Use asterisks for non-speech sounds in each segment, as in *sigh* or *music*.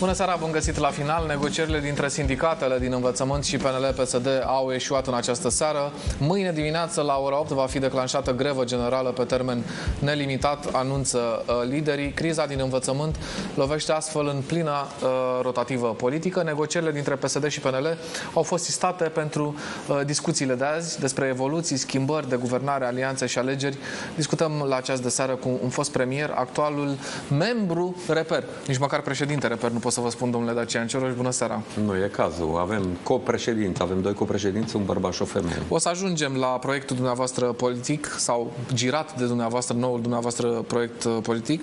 Bună seara, bun găsit la final. Negocierile dintre sindicatele din învățământ și PNL-PSD au eșuat în această seară. Mâine dimineață, la ora 8, va fi declanșată grevă generală pe termen nelimitat, anunță uh, liderii. Criza din învățământ lovește astfel în plină uh, rotativă politică. Negocierile dintre PSD și PNL au fost sistate pentru uh, discuțiile de azi despre evoluții, schimbări de guvernare, alianțe și alegeri. Discutăm la această seară cu un fost premier, actualul membru Reper. Nici măcar președinte Reper nu pot să vă spun, domnule Dacian Cioroș, bună seara. Nu e cazul. Avem copreședinți, avem doi copreședinți, un bărbat și o femeie. O să ajungem la proiectul dumneavoastră politic sau girat de dumneavoastră, noul dumneavoastră proiect uh, politic,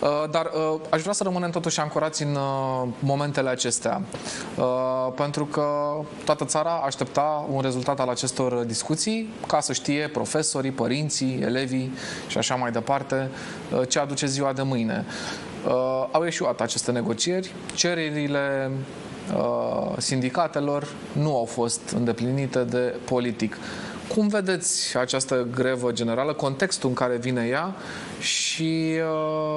Uh, dar uh, aș vrea să rămânem totuși ancorați în uh, momentele acestea, Uh, pentru că toată țara aștepta un rezultat al acestor discuții ca să știe profesorii, părinții, elevii și așa mai departe uh, ce aduce ziua de mâine. Uh, au ieșuat aceste negocieri, cererile uh, sindicatelor nu au fost îndeplinite de politic. Cum vedeți această grevă generală, contextul în care vine ea și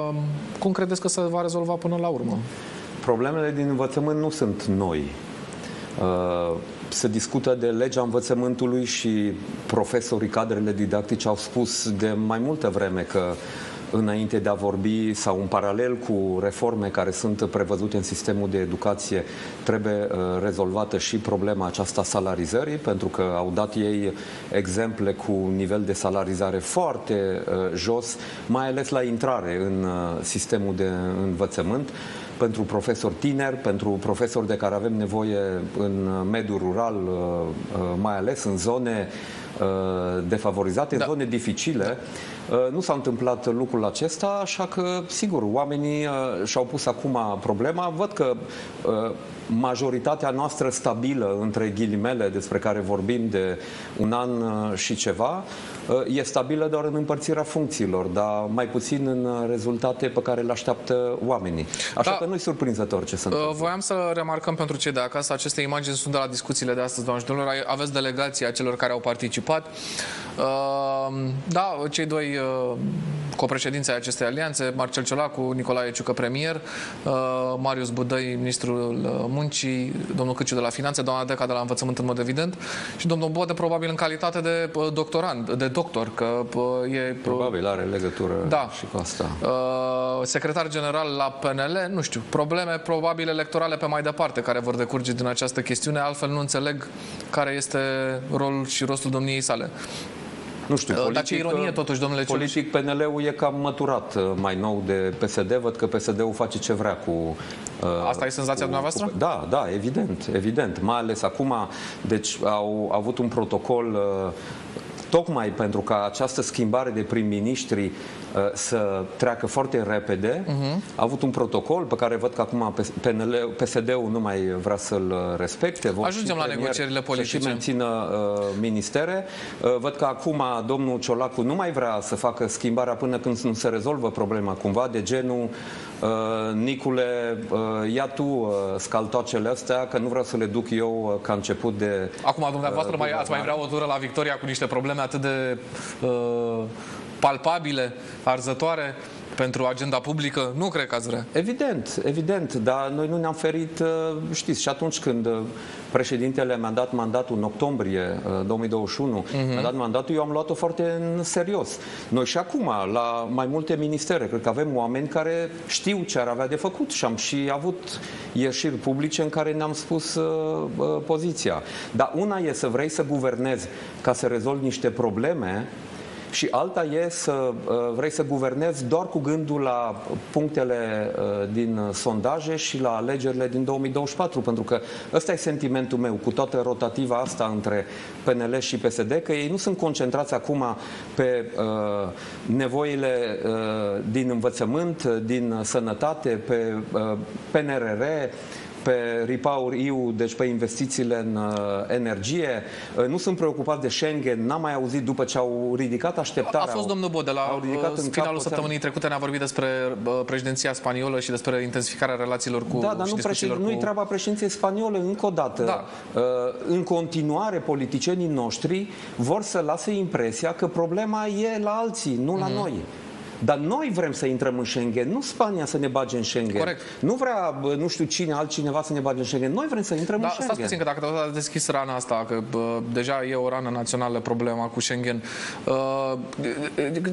uh, cum credeți că se va rezolva până la urmă? Problemele din învățământ nu sunt noi. Uh, Se discută de legea învățământului și profesorii, cadrele didactice au spus de mai multă vreme că înainte de a vorbi sau în paralel cu reforme care sunt prevăzute în sistemul de educație, trebuie uh, rezolvată și problema aceasta salarizării, pentru că au dat ei exemple cu un nivel de salarizare foarte uh, jos, mai ales la intrare în uh, sistemul de învățământ pentru profesori tineri, pentru profesori de care avem nevoie în mediul rural, mai ales în zone defavorizate, Da. în zone dificile. Nu s-a întâmplat lucrul acesta, așa că, sigur, oamenii uh, și-au pus acum problema. Văd că uh, majoritatea noastră stabilă, între ghilimele, despre care vorbim de un an uh, și ceva, uh, e stabilă doar în împărțirea funcțiilor, dar mai puțin în uh, rezultate pe care le așteaptă oamenii. Așa Da. că nu-i surprinzător ce se întâmplă. Uh, Voiam să remarcăm pentru cei de acasă, aceste imagini sunt de la discuțiile de astăzi, doamne și domnilor. Ai- Aveți delegația celor care au participat. Uh, Da, cei doi uh, copreședinți ai acestei alianțe, Marcel Ciolacu, Nicolae Ciucă, premier, uh, Marius Budăi, ministrul uh, muncii, domnul Câciu de la finanțe, doamna Deca de la învățământ în mod evident și domnul Bode probabil în calitate de uh, doctorant, de doctor, că uh, e... uh, Probabil are legătură Da. și cu asta. Uh, secretar general la PNL, nu știu, probleme probabil electorale pe mai departe care vor decurge din această chestiune, altfel nu înțeleg care este rolul și rostul domniei sale. Nu știu, Uh, dar ce ironie, totuși, domnule Cioloș. Politic PNL-ul e cam măturat uh, mai nou de PSD. Văd că PSD-ul face ce vrea cu... uh, Asta e senzația dumneavoastră? Cu, da, da, evident, evident. Mai ales acum, deci au avut un protocol uh, tocmai pentru ca această schimbare de prim-ministri uh, să treacă foarte repede, Mhm. a avut un protocol pe care văd că acum PNL, PSD-ul nu mai vrea să-l uh, respecte. Vor Ajungem și la premier negocierile să politice. și mențină uh, ministere. Uh, văd că acum domnul Ciolacu nu mai vrea să facă schimbarea până când nu se rezolvă problema cumva de genul uh, Nicule, uh, ia tu uh, scaltoacele astea că nu vreau să le duc eu uh, ca început de... Acum, dumneavoastră, Uh, mai, ați mai vrea o tură la Victoria cu niște probleme atât de uh, palpabile, arzătoare pentru agenda publică? Nu cred că ați vrea. Evident, evident, dar noi nu ne-am ferit, uh, știți, și atunci când uh, președintele mi-a dat mandatul în octombrie uh, 2021, mi-a dat mandatul, eu am luat-o foarte în serios. Noi și acum, la mai multe ministere, cred că avem oameni care știu ce ar avea de făcut și am și avut ieșiri publice în care ne-am spus uh, uh, poziția. Dar una e să vrei să guvernezi ca să rezolvi niște probleme și alta e să uh, vrei să guvernezi doar cu gândul la punctele uh, din uh, sondaje și la alegerile din 2024, pentru că ăsta e sentimentul meu cu toată rotativa asta între PNL și PSD, că ei nu sunt concentrați acum pe uh, nevoile uh, din învățământ, din sănătate, pe uh, PNRR, pe Repower EU, deci pe investițiile în uh, energie. Uh, nu sunt preocupați de Schengen, n-am mai auzit după ce au ridicat așteptarea. A fost au- domnul Bode la au ridicat uh, în cap finalul oțean. săptămânii trecute, ne-a vorbit despre uh, președinția spaniolă și despre intensificarea relațiilor cu Da, dar și nu, discuțiilor președin, nu-i cu... treaba președinției spaniole, încă o dată. Da. Uh, În continuare, politicienii noștri vor să lase impresia că problema e la alții, nu la Mhm. noi. Dar noi vrem să intrăm în Schengen, nu Spania să ne bage în Schengen. Corect. Nu vrea, nu știu cine, altcineva să ne bage în Schengen. Noi vrem să intrăm da, în Schengen. Stați puțin, că dacă tot a deschis rana asta, că bă, deja e o rană națională problema cu Schengen, uh,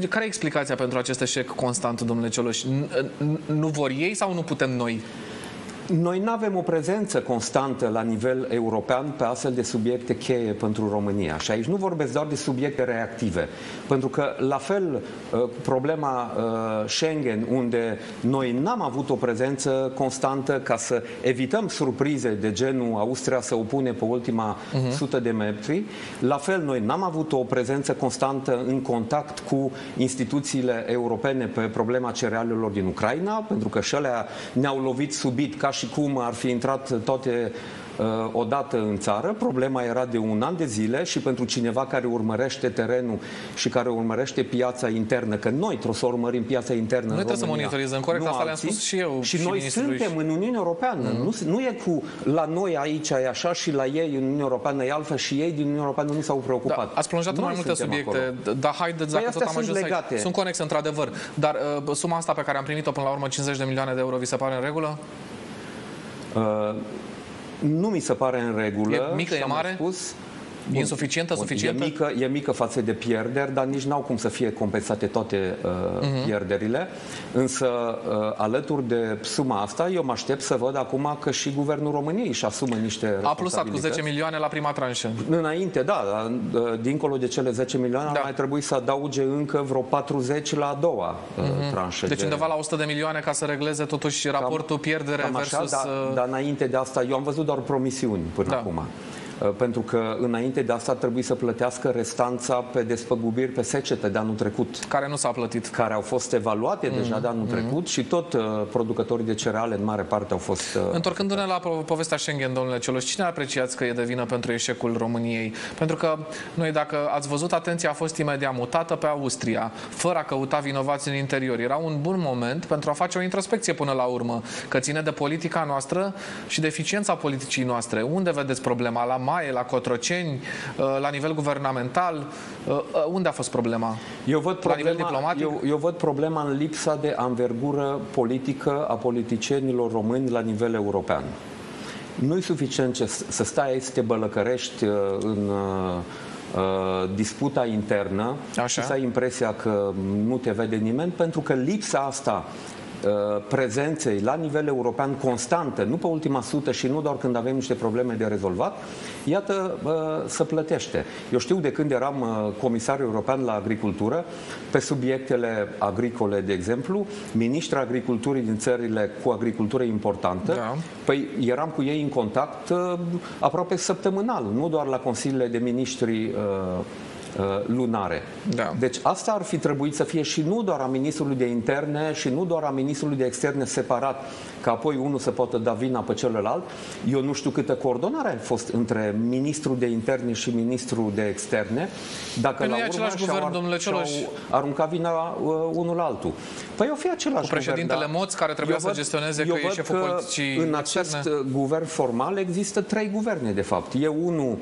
care e explicația pentru acest eșec constant, domnule Cioloș? Nu vor ei sau nu putem noi? Noi nu avem o prezență constantă la nivel european pe astfel de subiecte cheie pentru România. Și aici nu vorbesc doar de subiecte reactive. Pentru că, la fel, uh, problema uh, Schengen, unde noi n-am avut o prezență constantă ca să evităm surprize de genul Austria să opune pe ultima uh-huh. sută de metri, la fel, noi n-am avut o prezență constantă în contact cu instituțiile europene pe problema cerealelor din Ucraina, pentru că și ne-au lovit subit ca și cum ar fi intrat toate uh, odată în țară. Problema era de un an de zile și pentru cineva care urmărește terenul și care urmărește piața internă, că noi trebuie să urmărim piața internă Noi trebuie să monitorizăm, corect, asta le-am spus și eu. Și, și noi suntem în Uniunea Europeană. Mm. Nu, nu e cu la noi aici e așa și la ei în Uniunea Europeană e altfel și ei din Uniunea Europeană nu s-au preocupat. Da, ați plonjat în mai multe subiecte, acolo. dar haideți, dacă păi tot am ajuns legate. Aici, sunt conexe într-adevăr. Dar uh, suma asta pe care am primit-o până la urmă, 50 de milioane de euro, vi se pare în regulă? Uh, nu mi se pare în regulă. E mică, e mare? Spus, Bun, insuficientă, bun, suficientă? E mică, e mică față de pierderi, dar nici n-au cum să fie compensate toate uh, uh-huh. pierderile. Însă, uh, alături de suma asta, eu mă aștept să văd acum că și Guvernul României își asumă niște A plusat cu 10 milioane la prima tranșă. Înainte, da, uh, dincolo de cele 10 milioane, da. mai trebui să adauge încă vreo 40 la a doua uh-huh. tranșă. Deci de... undeva la 100 de milioane ca să regleze totuși raportul pierdere cam așa, versus... Dar da, înainte de asta, eu am văzut doar promisiuni până da. acum. Uh, pentru că înainte de asta trebuie să plătească restanța pe despăgubiri pe secete de anul trecut. Care nu s-a plătit. Care au fost evaluate mm. deja de anul mm. trecut și tot uh, producătorii de cereale în mare parte au fost... Uh, Întorcându-ne la povestea Schengen, domnule Cioloș, cine apreciați că e de vină pentru eșecul României? Pentru că noi, dacă ați văzut, atenția a fost imediat mutată pe Austria, fără a căuta vinovați în interior. Era un bun moment pentru a face o introspecție până la urmă, că ține de politica noastră și de eficiența politicii noastre. Unde vedeți problema? La Maie, la Cotroceni, uh, la nivel guvernamental? Uh, uh, unde a fost problema? Eu văd problema, la nivel diplomatic? Eu, eu văd problema în lipsa de anvergură politică a politicienilor români la nivel european. Nu e suficient ce, să stai aici să te bălăcărești în uh, disputa internă Așa. și să ai impresia că nu te vede nimeni, pentru că lipsa asta Uh, prezenței la nivel european constantă, nu pe ultima sută și nu doar când avem niște probleme de rezolvat, iată, uh, să plătește. Eu știu de când eram uh, comisar european la agricultură, pe subiectele agricole, de exemplu, ministrii agriculturii din țările cu agricultură importantă, da. păi eram cu ei în contact aproape săptămânal, nu doar la consiliile de ministri Uh, lunare. Da. Deci asta ar fi trebuit să fie și nu doar a ministrului de interne și nu doar a ministrului de externe separat, ca apoi unul să poată da vina pe celălalt. Eu nu știu câtă coordonare a fost între ministrul de interne și ministrul de externe, dacă păi la urmă și-au, guvern, domnule Cioloș. aruncat vina uh, unul altul. Păi o fi același Cu președintele guvern, Moț, care trebuia să gestioneze că e șeful politicii în acest externe. guvern formal există trei guverne, de fapt. E unul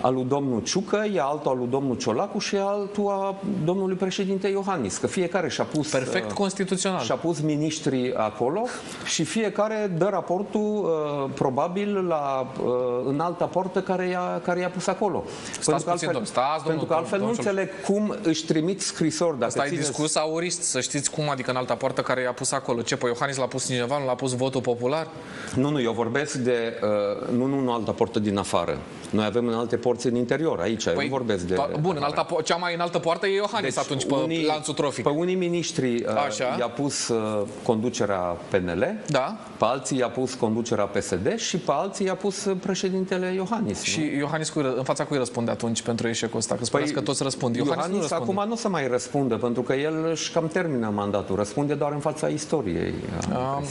al lui domnul Ciucă, e altul al lui domnul Ciolacu și altul a domnului președinte Iohannis, că fiecare și-a pus... Perfect uh, constituțional. Și-a pus ministrii acolo și fiecare dă raportul uh, probabil la, uh, în alta portă care i-a, care i-a pus acolo. Stați pentru că altfel, stați, pentru că altfel nu înțeleg cum își trimit scrisori. Dacă Asta țineți... discurs aurist, să știți cum, adică în alta portă care i-a pus acolo. Ce, păi Iohannis l-a pus cineva, nu l-a pus votul popular? Nu, nu, eu vorbesc de, uh, nu, nu în alta portă din afară. Noi avem în alte porți în interior, aici, păi, eu nu vorbesc de... Bun, în alta, cea mai înaltă poartă e Iohannis deci, atunci, pe unii, lanțul trofic. Pe unii miniștri uh, i-a pus uh, conducerea PNL, da. pe alții i-a pus conducerea PSD și pe alții i-a pus uh, președintele Iohannis. Și nu? Iohannis cu, în fața cui răspunde atunci pentru eșecul ăsta? Că spuneți păi, că toți răspund. Iohannis, Iohannis nu acum nu o să mai răspundă, pentru că el își cam termină mandatul. Răspunde doar în fața istoriei. Am,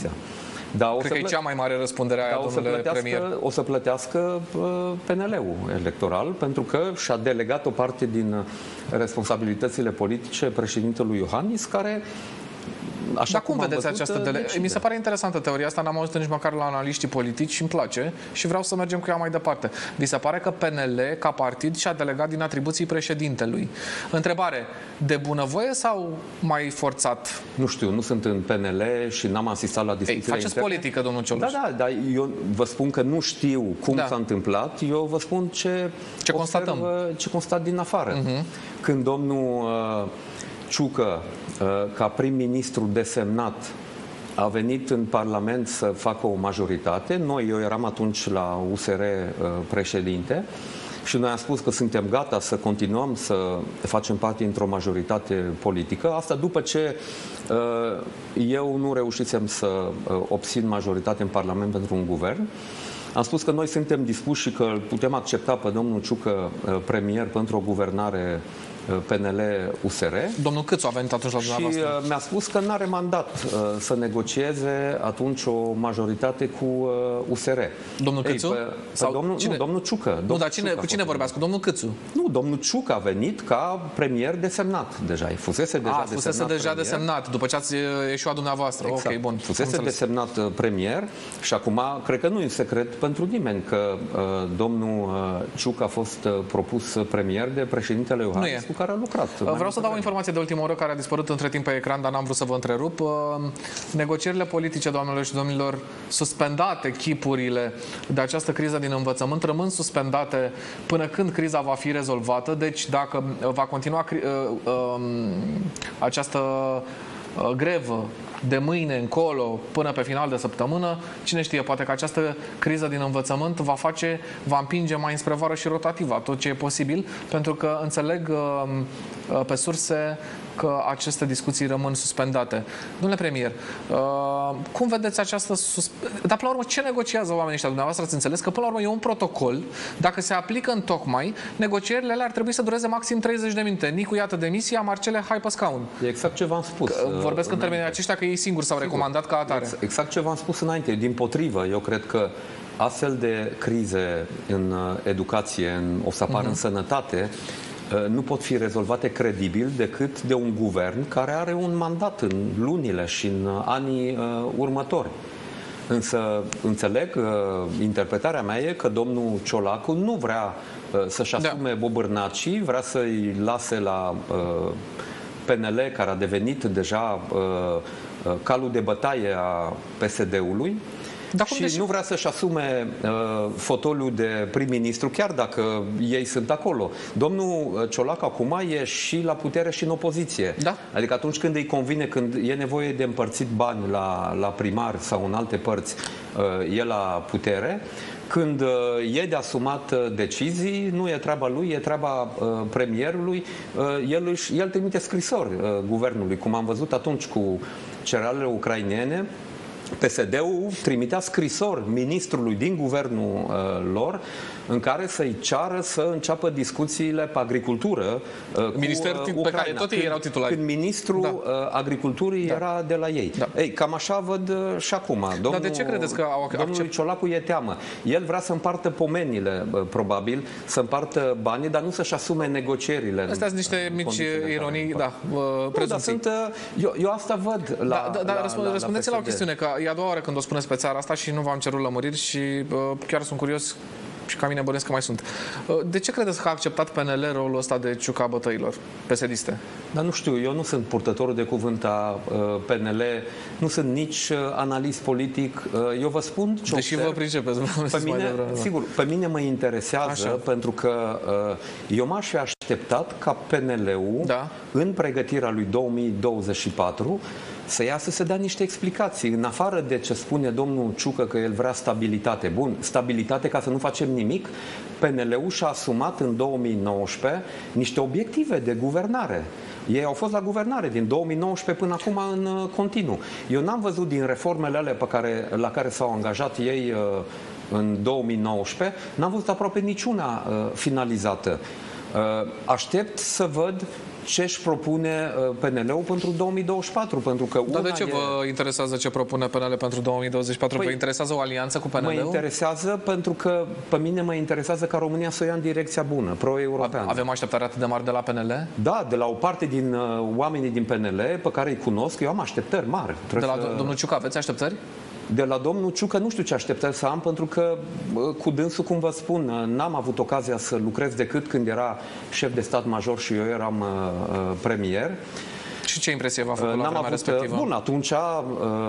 da, o Cred să că e cea mai mare răspundere a da, o să premier. O să plătească uh, PNL-ul electoral, pentru că și-a delegat o parte din responsabilitățile politice președintelui Iohannis, care așa Dar cum, cum am vedeți văzut, această dele... decide. Mi se pare interesantă teoria asta, n-am auzit nici măcar la analiștii politici și îmi place și vreau să mergem cu ea mai departe. Vi se pare că PNL, ca partid, și-a delegat din atribuții președintelui. Întrebare, de bunăvoie sau mai forțat? Nu știu, nu sunt în PNL și n-am asistat la Ei, discuțiile faceți interne. politică, domnul Cioloș. Da, da, dar eu vă spun că nu știu cum Da. s-a întâmplat, eu vă spun ce, Ce constatăm. observ, uh, ce constat din afară. Când domnul uh, Ciucă, uh, ca prim-ministru desemnat, a venit în Parlament să facă o majoritate, noi, eu eram atunci la USR uh, președinte, și noi am spus că suntem gata să continuăm să facem parte într-o majoritate politică. Asta după ce uh, eu nu reușisem să uh, obțin majoritate în Parlament pentru un guvern. Am spus că noi suntem dispuși și că îl putem accepta pe domnul Ciucă uh, premier pentru o guvernare uh, PNL-USR. Domnul Câțu a venit atunci la Și dumneavoastră. uh, mi-a spus că nu are mandat uh, să negocieze atunci o majoritate cu uh, USR. Domnul Ei, Câțu? Pe, pe Sau domnul, cine? Nu, domnul Ciucă. nu, Domnul dar cine, Ciucă a cu cine fost vorbeați? Cu domnul Câțu? nu, domnul Ciuc a venit ca premier desemnat deja. Fusese deja a, fusese desemnat deja premier. desemnat, după ce ați uh, ieșuat dumneavoastră. Exact. Ok, bun. am Fusese înțeles. desemnat uh, premier și acum cred că nu e un secret pentru nimeni că uh, domnul uh, Ciuc a fost uh, propus uh, premier de președintele Iohannis e. cu care a lucrat. mai Vreau să multă dau o vreme. informație de ultimă oră care a dispărut între timp pe ecran, dar n-am vrut să vă întrerup. Uh, Negocierile politice, doamnelor și domnilor, suspendate chipurile de această criză din învățământ, rămân suspendate până când criza va fi rezolvată. Deci dacă va continua cri- uh, um, această uh, grevă de mâine încolo până pe final de săptămână, cine știe, poate că această criză din învățământ va face, va împinge mai înspre vară și rotativa, tot ce e posibil, pentru că înțeleg uh, uh, pe surse că aceste discuții rămân suspendate. Domnule premier, uh, cum vedeți această sus... Dar până la urmă, ce negociază oamenii ăștia? Dumneavoastră ați înțeles că până la urmă e un protocol. Dacă se aplică în tocmai, negocierile alea ar trebui să dureze maxim 30 de minute. Nicu, iată demisia, Marcele, hai pe scaun. E exact ce v-am spus. uh, Vorbesc în înainte. termenii aceștia că ei singuri s-au recomandat ca atare. Ex- Exact ce v-am spus înainte. Din potrivă, eu cred că astfel de crize în uh, educație, în, o să apară Mhm. în sănătate, uh, nu pot fi rezolvate credibil decât de un guvern care are un mandat în lunile și în uh, anii uh, următori. Însă înțeleg, uh, interpretarea mea e că domnul Ciolacu nu vrea uh, să-și Da. asume bobârnacii, vrea să-i lase la uh, PNL, care a devenit deja uh, uh, calul de bătaie a PSD-ului. Dar cum și deși- nu vrea să-și asume uh, fotoliul de prim-ministru, chiar dacă ei sunt acolo. Domnul uh, Ciolac acum e și la putere și în opoziție. Da. Adică atunci când îi convine, când e nevoie de împărțit bani la, la primar sau în alte părți, uh, e la putere. Când uh, e de asumat uh, decizii, nu e treaba lui, e treaba uh, premierului. Uh, el, își, el trimite scrisori uh, guvernului, cum am văzut atunci cu cerealele ucrainene. PSD-ul trimitea scrisori ministrului din guvernul uh, lor în care să-i ceară să înceapă discuțiile pe agricultură uh, cu Minister uh, pe care Ucraina. tot ei erau titulari. Când ministrul Da. uh, agriculturii Da. era de la ei. Da. Ei, cam așa văd uh, și acum. Domnul, de ce credeți că au Domnului accept- Ciolacu e teamă. El vrea să împartă pomenile, uh, probabil, să împartă banii, dar nu să-și asume negocierile. în- Astea sunt niște în mici condițiile în care ironii, fac. da, uh, Nu, dar prezumții. sunt, uh, eu, eu asta văd la, Da, da, da la, răspunde, la, răspundeți la, o PSD. chestiune, că e a doua oară când o spuneți pe țara asta și nu v-am cerut lămuriri și uh, chiar sunt curios și ca mine bănesc că mai sunt. Uh, de ce credeți că a acceptat PNL rolul ăsta de ciuca bătăilor psd Dar nu știu, eu nu sunt purtătorul de cuvânt a uh, PNL, nu sunt nici uh, analist politic. Uh, eu vă spun ce Deși vă observ. pricepeți, vreau să Pe mai mine, devreme. sigur, pe mine mă interesează Așa. pentru că uh, eu m-aș fi așteptat ca PNL-ul Da. în pregătirea lui 2024 să iasă să dea niște explicații. În afară de ce spune domnul Ciucă că el vrea stabilitate. Bun, stabilitate ca să nu facem nimic. PNL-ul și-a asumat în 2019 niște obiective de guvernare. Ei au fost la guvernare din 2019 până acum în uh, continuu. Eu n-am văzut din reformele alea pe care, la care s-au angajat ei uh, în 2019, n-am văzut aproape niciuna uh, finalizată. Uh, aștept să văd ce își propune uh, PNL-ul pentru 2024, pentru că Dar una de ce e... vă interesează ce propune PNL pentru 2024? Păi, vă interesează o alianță cu Mă PNL-ul? interesează pentru că pe mine mă interesează ca România să o ia în direcția bună, pro-europeană. Avem așteptare atât de mari de la PNL? Da, de la o parte din uh, oamenii din PNL pe care îi cunosc, eu am așteptări mari. De Trebuie la să... domnul Ciucă aveți așteptări? De la domnul Ciucă nu știu ce așteptări să am, pentru că uh, cu dânsul, cum vă spun, uh, n-am avut ocazia să lucrez decât când era șef de stat major și eu eram uh, uh, premier. Și ce impresie v-a făcut la N-am vremea avut, respectivă? bun, atunci uh,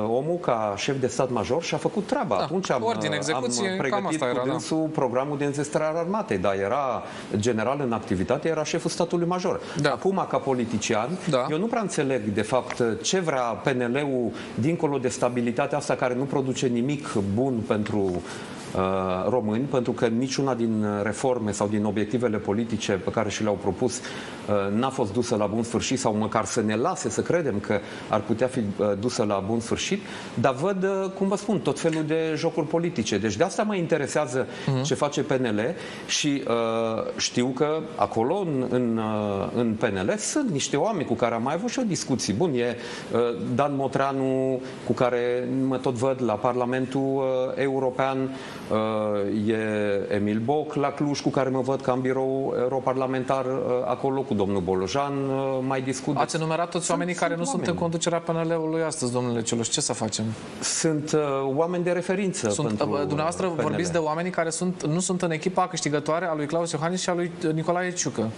omul ca șef de stat major și-a făcut treaba. Da, atunci am, ordine, uh, execuție, am cam pregătit asta era, cu da. dânsul programul de înzestrare a armatei, dar era general în activitate, era șeful statului major. Da. Acum, ca politician, Da. eu nu prea înțeleg, de fapt, ce vrea PNL-ul dincolo de stabilitatea asta care nu produce nimic bun pentru uh, români, pentru că niciuna din reforme sau din obiectivele politice pe care și le-au propus uh, n-a fost dusă la bun sfârșit sau măcar să ne lase să credem că ar putea fi uh, dusă la bun sfârșit, dar văd, uh, cum vă spun, tot felul de jocuri politice. Deci de asta mă interesează ce face PNL și uh, știu că acolo, în, în, uh, în PNL, sunt niște oameni cu care am mai avut și o discuții. Bun, e uh, Dan Motreanu, cu care mă tot văd la Parlamentul uh, European, uh, e Emil Boc la Cluj, cu care mă văd ca în birou europarlamentar uh, acolo, cu domnul Bolojan, uh, mai discut. Ați enumerat toți oamenii care nu sunt în oameni. conducerea PNL-ului astăzi, domnule Cioloș. Ce să facem? Sunt uh, oameni de referință Sunt, pentru dumneavoastră PNL. vorbiți de oameni care sunt, nu sunt în echipa câștigătoare a lui Claus Iohannis și a lui Nicolae Ciucă.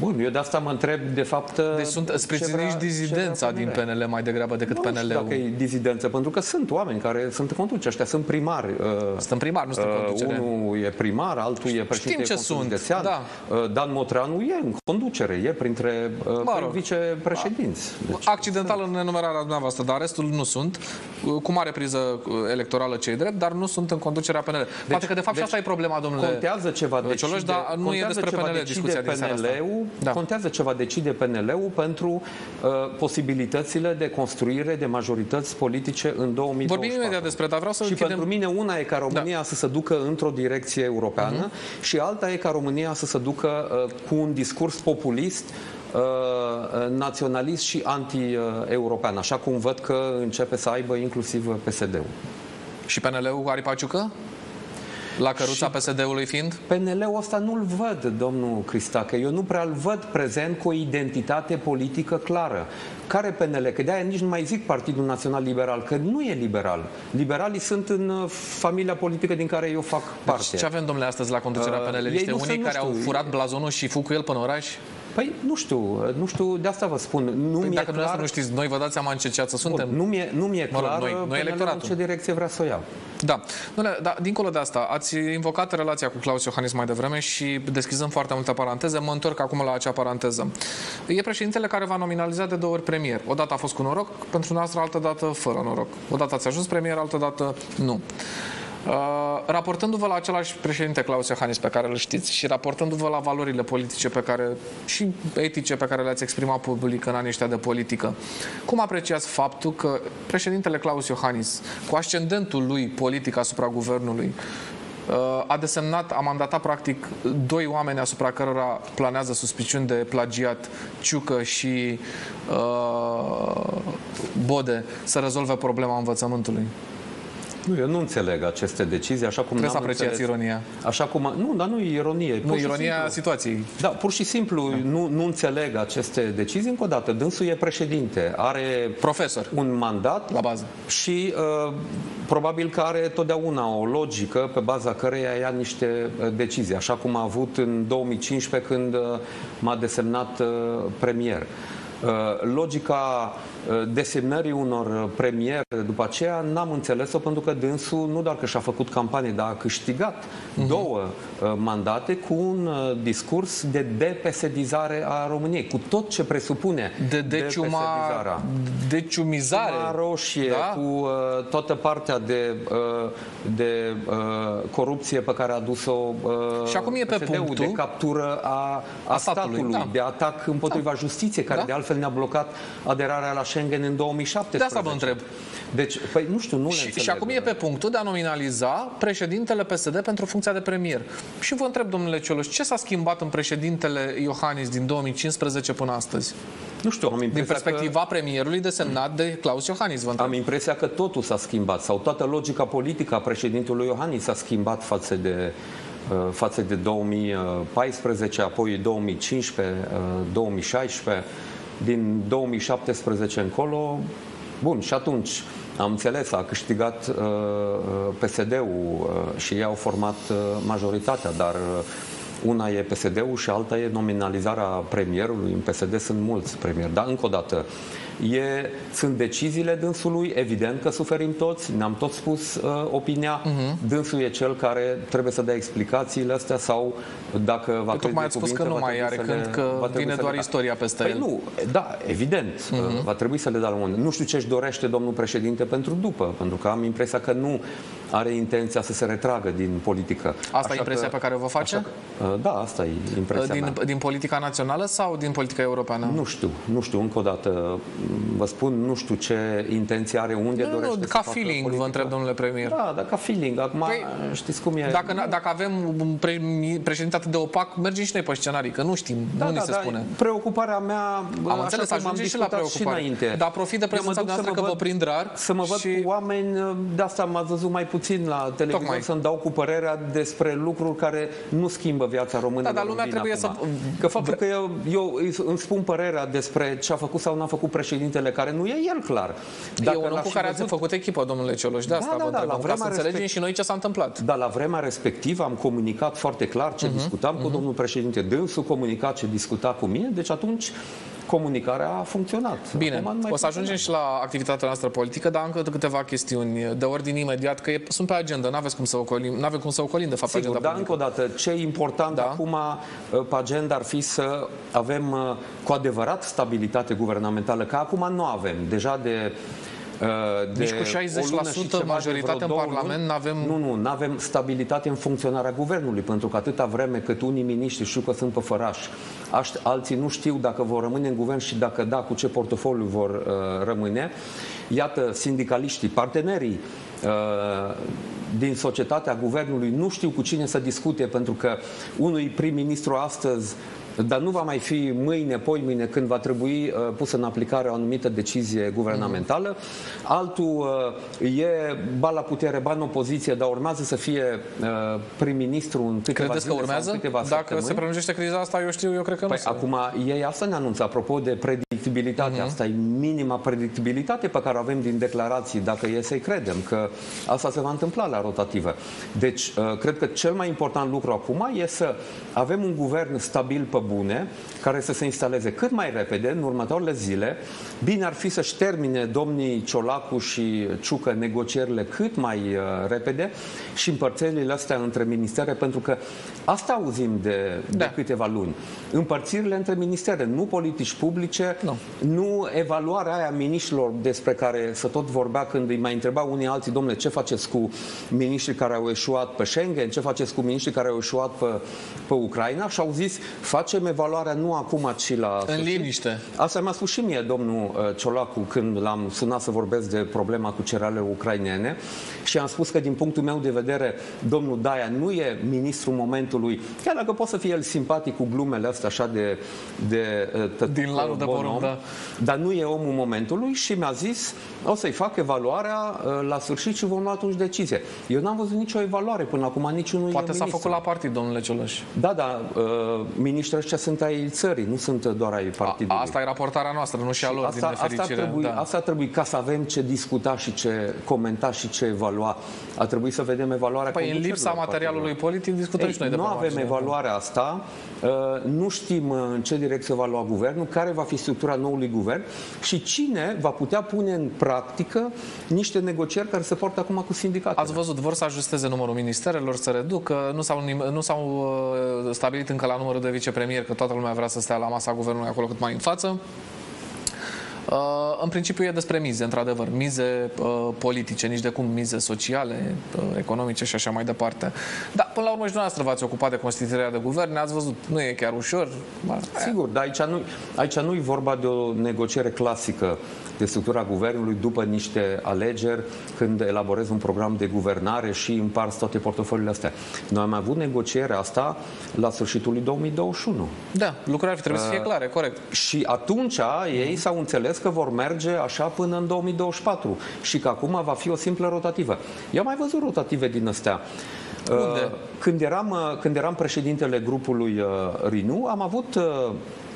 Bun, eu de asta mă întreb, de fapt... Deci sunt ce sprijiniți vrea- ce dizidența vrea din PNL mai degrabă decât Nu știu PNL-ul. dacă e dizidență, pentru că sunt oameni care sunt în conducere, ăștia sunt primari. uh, Sunt primar, nu sunt în uh, conducere. Unul e primar, altul e președinte ce Consiliului sunt, Județean. da. Uh, Dan Motreanu e în conducere, e printre uh, Mă rog. vicepreședinți. Deci, Accidental în enumerarea dumneavoastră, dar restul nu sunt. Cu mare priză uh, electorală cei drept, dar nu sunt în conducerea PNL. Poate că de fapt și deci asta e problema, domnule. Contează ceva Cioloș, decide, dar nu e contează despre ceva PNL decide discuția din seara asta. PNL-ul, Da. Contează ce va decide PNL-ul pentru uh, posibilitățile de construire de majorități politice în 2024. Vorbim imediat despre, dar vreau să Și închidem... pentru mine una e ca România să se ducă într-o direcție europeană și alta e ca România să se ducă uh, cu un discurs populist uh, uh, naționalist și anti-european, așa cum văd că începe să aibă inclusiv PSD-ul. Și PNL-ul cu Aripa Ciucă? La căruța PSD-ului fiind? PNL-ul ăsta nu-l văd, domnul Cristache. Eu nu prea-l văd prezent cu o identitate politică clară. Care PNL? Că de-aia nici nu mai zic Partidul Național Liberal, că nu e liberal. Liberalii sunt în uh, familia politică din care eu fac parte. Ce avem, domnule, astăzi la conducerea Uh, PNL? ei Niște nu unii sunt, nu care au știu, furat blazonul și fug cu el până în oraș? Păi nu știu, nu știu, de asta vă spun. Nu Păi mi-e dacă clar, dumneavoastră nu știți, noi vă dați seama în ce ceață suntem. Bun, nu mi-e, nu mi-e Mă rog, clar noi- uh, noi PNL-ul electoratul. în ce direcție vrea să o ia. Da. Dom'le, da, dincolo de asta, ați invocat relația cu Claus Iohannis mai devreme și deschizând foarte multe paranteze, mă întorc acum la acea paranteză. E președintele care va nominaliza de două ori premier. O dată a fost cu noroc, pentru noastră altă dată fără noroc. O dată ați ajuns premier, altă dată nu. Uh, raportându-vă la același președinte Claus Iohannis pe care îl știți și raportându-vă la valorile politice pe care și etice pe care le-ați exprimat public în anii ăștia de politică, cum apreciați faptul că președintele Claus Iohannis, cu ascendentul lui politic asupra guvernului, uh, a desemnat, a mandatat practic doi oameni asupra cărora planează suspiciuni de plagiat, Ciucă și uh, Bode, să rezolve problema învățământului. Nu, eu nu înțeleg aceste decizii, așa cum Trebuie să n-am apreciați înțeles- ironia. Așa cum, nu, dar nu e ironie. Nu, pur și ironia simplu. situației. Da, pur și simplu nu, nu înțeleg aceste decizii. Încă o dată, dânsul e președinte, are Profesor, un mandat la bază. și uh, probabil că are totdeauna o logică pe baza căreia ia niște uh, decizii, așa cum a avut în 2015 când uh, m-a desemnat uh, premier. Uh, Logica uh, desemnării unor uh, premieri după aceea n-am înțeles-o pentru că dânsul nu doar că și-a făcut campanie, dar a câștigat două uh, mandate cu un uh, discurs de depesedizare a României, cu tot ce presupune De deciuma, depesedizarea. deciumizare. Cuma roșie, Da? cu uh, toată partea de, uh, de uh, corupție pe care a dus-o uh, Și acum e pe PSD-ul, punctul de captură a, a, a statului, statului, da. de atac împotriva justiției, care Da. de altfel altfel ne-a blocat aderarea la Schengen în 2017. De asta vă întreb. Deci, păi nu știu, nu le Și, înțeleg. și acum e pe punctul de a nominaliza președintele PSD pentru funcția de premier. Și vă întreb, domnule Cioloș, ce s-a schimbat în președintele Iohannis din 2015 până astăzi? Nu știu, am Din impresia perspectiva premierului desemnat de Claus Iohannis, vă că, întreb. am impresia că totul s-a schimbat sau toată logica politică a președintelui Iohannis s-a schimbat față de uh, față de 2014, apoi 2015, uh, 2016, din 2017 încolo, bun, și atunci am înțeles, a câștigat uh, uh, PSD-ul uh, și ei au format uh, majoritatea, dar uh, una e PSD-ul și alta e nominalizarea premierului. În PSD sunt mulți premieri, dar încă o dată, e, sunt deciziile dânsului, evident că suferim toți, ne-am tot spus uh, opinia, uh-huh. dânsul e cel care trebuie să dea explicațiile astea sau dacă va Păi crede tocmai ați spus cuvinte, că nu va mai trebui are să când, le- că va trebui vine să doar le- istoria peste Păi el. nu, da, evident, uh-huh. va trebui să le dea la un moment. Nu știu ce își dorește domnul președinte pentru după, pentru că am impresia că nu are intenția să se retragă din politică. Asta e impresia pe care o vă face? Așa că, uh, da, asta e impresia Din, mea. din politica națională sau din politica europeană? Nu știu, nu știu, încă o dată vă spun, nu știu ce intenție are, unde Nu, dorește nu, să ca facă feeling, politică. vă întreb, domnule premier. Da, da, ca feeling. Acum, Păi, știți cum e? Dacă, n- dacă avem un pre- președinte atât de opac, mergem și noi pe scenarii, că nu știm, da, nu ni da, se da, spune. Preocuparea mea, Am înțeles, așa cum am ajunge și la discutat și preocupare. înainte. Dar profit de Eu mă prezența duc să noastră mă că vă văd- prind rar Să mă văd și- cu oameni, de asta m-ați văzut mai puțin la televizor, Tocmai. să-mi dau cu părerea despre lucruri care nu schimbă viața românilor. Da, dar lumea în trebuie acum. să- Că faptul că eu, eu îți- îmi spun părerea despre ce a făcut sau n-a făcut președintele, care nu e el clar. e un om l-aș cu fi care ați văzut- făcut echipă, domnule Cioloș, de asta Da, vă da, da, întrebăm, la ca să vremea înțelegem respect- și noi ce s-a întâmplat. Dar la vremea respectivă am comunicat foarte clar ce uh-huh, discutam uh-huh. cu domnul președinte. Dânsul comunica ce discuta cu mine, deci atunci comunicarea a funcționat. Bine, Acum nu mai o să ajungem și la activitatea noastră politică, dar încă câteva chestiuni de ordin imediat, că e, sunt pe agenda, nu aveți cum să ocolim, nu avem cum să ocolim, de fapt, Sigur, agenda dar încă o dată, ce e important Da. da. acum uh, pe agenda ar fi să avem uh, cu adevărat stabilitate guvernamentală, că acum nu avem. Deja de uh, de Nici cu o lună și 60% ceva, de majoritate vreo în două Parlament luni, n-avem- Nu, nu, nu avem stabilitate în funcționarea guvernului, pentru că atâta vreme cât unii miniștri știu că sunt pe făraș, aș- alții nu știu dacă vor rămâne în guvern și dacă da, cu ce portofoliu vor uh, rămâne. Iată, sindicaliștii, partenerii uh, din societatea guvernului nu știu cu cine să discute, pentru că unui prim-ministru astăzi dar nu va mai fi mâine, poi mâine, când va trebui uh, pusă în aplicare o anumită decizie guvernamentală. Altul uh, e ba la putere, ba în opoziție, dar urmează să fie uh, prim-ministru în câteva Credeți că zile sau urmează? în câteva Dacă săptămâni. se prelungește criza asta, eu știu, eu cred că Păi nu se... acum ei asta ne anunță, apropo de predictibilitate. Asta e minima predictibilitate pe care o avem din declarații, dacă e să-i credem, că asta se va întâmpla la rotativă. Deci, uh, cred că cel mai important lucru acum e să avem un guvern stabil pe bune, care să se instaleze cât mai repede, în următoarele zile. Bine ar fi să-și termine domnii Ciolacu și Ciucă negocierile cât mai uh, repede și împărțirile astea între ministere, pentru că asta auzim de, de Da. câteva luni. Împărțirile între ministere, nu politici publice, Nu. nu evaluarea aia miniștrilor despre care să tot vorbea când îi mai întreba unii alții, domnule, ce faceți cu miniștrii care au eșuat pe Schengen, ce faceți cu miniștrii care au eșuat pe, pe Ucraina și au zis, facem evaluarea nu acum, ci la În sfârșit. liniște. Asta mi-a spus și mie domnul uh, Ciolacu când l-am sunat să vorbesc de problema cu cerealele ucrainene și am spus că din punctul meu de vedere domnul Daia nu e ministrul momentului, chiar dacă poate să fie el simpatic cu glumele astea așa de, de uh, tătuc, Din lanul de bon porumb, om, da. dar nu e omul momentului și mi-a zis o să-i fac evaluarea uh, la sfârșit și vom lua atunci decizie. Eu n-am văzut nicio evaluare până acum, niciunui Poate s-a ministru. făcut la partid, domnule Cioloș. Da, da, uh, miniștrii ăștia sunt ai țării, nu sunt doar ai A, partidului. asta e raportarea noastră, nu și a lor, din Asta, asta, ar nefericire. trebui, da. asta ar trebui ca să avem ce discuta și ce comenta și ce evalua. Ar trebui să vedem evaluarea Păi în conducerilor lipsa materialului politic discutăm Ei, și noi de nu pe avem margine. evaluarea asta, uh, nu știm uh, în ce direcție va lua guvernul, care va fi structura noului guvern și cine va putea pune în practică niște negocieri care se poartă acum cu sindicatele. Ați văzut, vor să ajusteze numărul ministerelor, să reducă, nu s-au, nim- nu s-au uh, stabilit încă la numărul de vicepremier, că toată lumea vrea să stea la masa guvernului acolo cât mai în față. În principiu e despre mize, într-adevăr, mize politice, nici de cum mize sociale, economice și așa mai departe. Dar până la urmă și dumneavoastră v-ați ocupat de constituirea de guvern, ați văzut, nu e chiar ușor. Sigur, dar aici nu, aici nu e vorba de o negociere clasică de structura guvernului după niște alegeri, când elaborezi un program de guvernare și împarți toate portofoliile astea. Noi am avut negocierea asta la sfârșitul lui 2021. Da, lucrurile trebuie să fie uh, clare, corect. Și atunci ei s-au înțeles că vor merge așa până în 2024 și că acum va fi o simplă rotativă. Eu am mai văzut rotative din astea. Unde? Când eram, când eram președintele grupului uh, Rinu, am avut uh,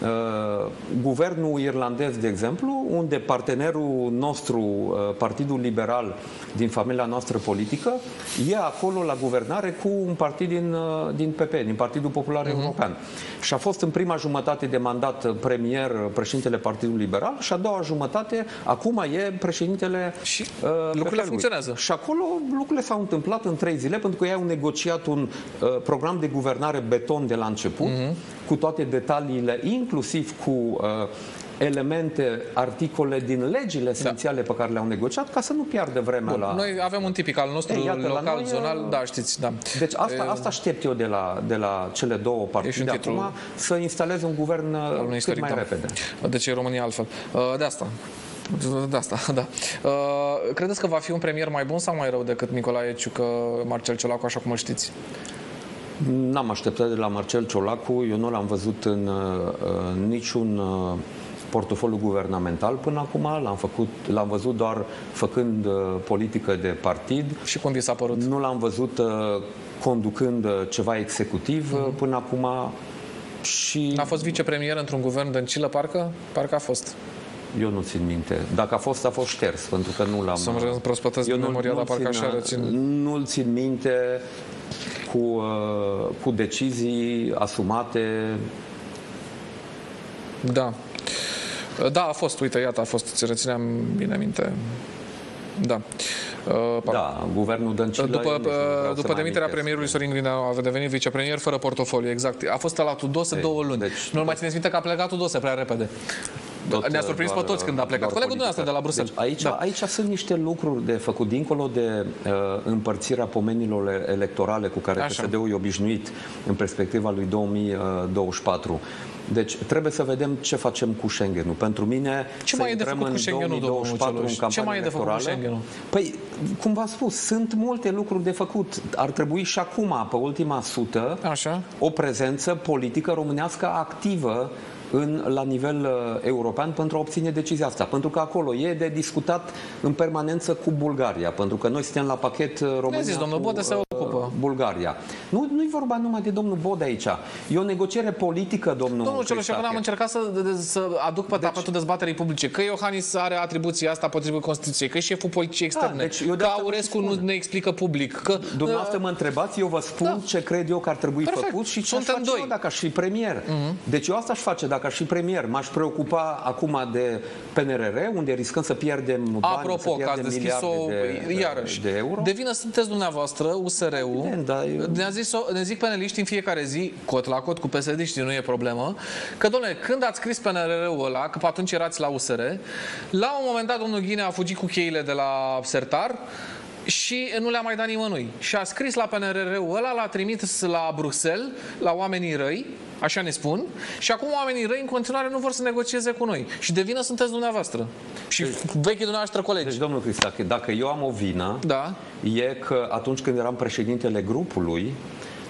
uh, guvernul irlandez, de exemplu, unde partenerul nostru, uh, Partidul Liberal din familia noastră politică, e acolo la guvernare cu un partid din, uh, din PP, din Partidul Popular uh-huh. European. Și a fost în prima jumătate de mandat premier președintele Partidului Liberal și a doua jumătate, acum e președintele Și uh, lucrurile PP-ului. funcționează. Și acolo lucrurile s-au întâmplat în trei zile pentru că ei au negociat un uh, program de guvernare beton de la început, uh-huh. cu toate detaliile, inclusiv cu uh, elemente, articole din legile esențiale da. pe care le-au negociat, ca să nu piardă vremea Bun, la... Noi avem un tipic al nostru, Ei, iată, local, noi, zonal, uh, da, știți, da. Deci asta, asta aștept eu de la, de la cele două partide acum, să instaleze un guvern uh, cât mai da. repede. Deci e România altfel. Uh, de asta. De asta, *laughs* da. Credeți că va fi un premier mai bun sau mai rău decât Nicolae Ciucă, Marcel Ciolacu, așa cum îl știți? N-am așteptat de la Marcel Ciolacu, eu nu l-am văzut în uh, niciun uh, portofoliu guvernamental până acum, l-am, făcut, l-am văzut doar făcând uh, politică de partid. Și cum vi s-a părut? Nu l-am văzut uh, conducând uh, ceva executiv uh-huh. până acum. Și... A fost vicepremier într-un guvern dăncilă, parcă? Parcă a fost. Eu nu țin minte. Dacă a fost, a fost șters, pentru că nu l-am... Să-mi prospătez Eu memoria, dar parcă așa rețin. Nu-l țin minte cu, uh, cu decizii asumate. Da. Da, a fost, uite, iată, a fost, ți rețineam bine minte. Da. Uh, da, guvernul Dăncilă... După, uh, după demiterea premierului Sorin Grinea a devenit vicepremier fără portofoliu, exact. A fost la Tudose Ei, două luni. Deci, nu mai țineți minte că a plecat Tudose prea repede. Tot, Ne-a surprins pe toți când a plecat. Colegul dumneavoastră de la Bruxelles. Deci aici, da. aici sunt niște lucruri de făcut, dincolo de uh, împărțirea pomenilor electorale cu care PSD-ul e obișnuit în perspectiva lui 2024. Deci trebuie să vedem ce facem cu Schengenul. Pentru mine ce mai e de făcut cu Schengenul, domnul Ce mai e de făcut cu Schengenul? Păi, cum v-am spus, sunt multe lucruri de făcut. Ar trebui și acum, pe ultima sută, Așa. o prezență politică românească activă în, la nivel uh, european pentru a obține decizia asta. Pentru că acolo e de discutat în permanență cu Bulgaria, pentru că noi suntem la pachet uh, România zis, domnul Bode se uh, ocupă. Bulgaria. Nu, nu-i vorba numai de domnul Bode aici. E o negociere politică, domnul Domnul Celoșean, am încercat să, de, să aduc pe deci, tapetul dezbaterii publice că Iohannis are atribuția asta potrivit Constituției, că e șeful politicii da, externe, da, deci eu că Aurescu nu ne explică public. Că, Dumneavoastră mă întrebați, eu vă spun da. ce cred eu că ar trebui Perfect. făcut și ce aș face doi. eu dacă aș fi premier. Uh-huh. Deci eu asta aș face dacă aș fi premier. M-aș preocupa acum de PNRR, unde riscăm să pierdem bani, Apropo, să pierdem că ați deschis-o de, iarăși. de euro. De vină sunteți dumneavoastră, USR-ul. Evident, da, eu... ne, zis, ne zic peneliști în fiecare zi, cot la cot cu psd nu e problemă, că, domnule, când ați scris PNRR-ul ăla, că pe atunci erați la USR, la un moment dat domnul Ghinea a fugit cu cheile de la Sertar, și nu le-a mai dat nimănui. Și a scris la PNRR-ul ăla, l-a trimis la Bruxelles, la oamenii răi, așa ne spun, și acum oamenii răi în continuare nu vor să negocieze cu noi. Și de vină sunteți dumneavoastră. Și deci, vechii dumneavoastră colegi. Deci, domnul Cristache, dacă eu am o vină, da. e că atunci când eram președintele grupului,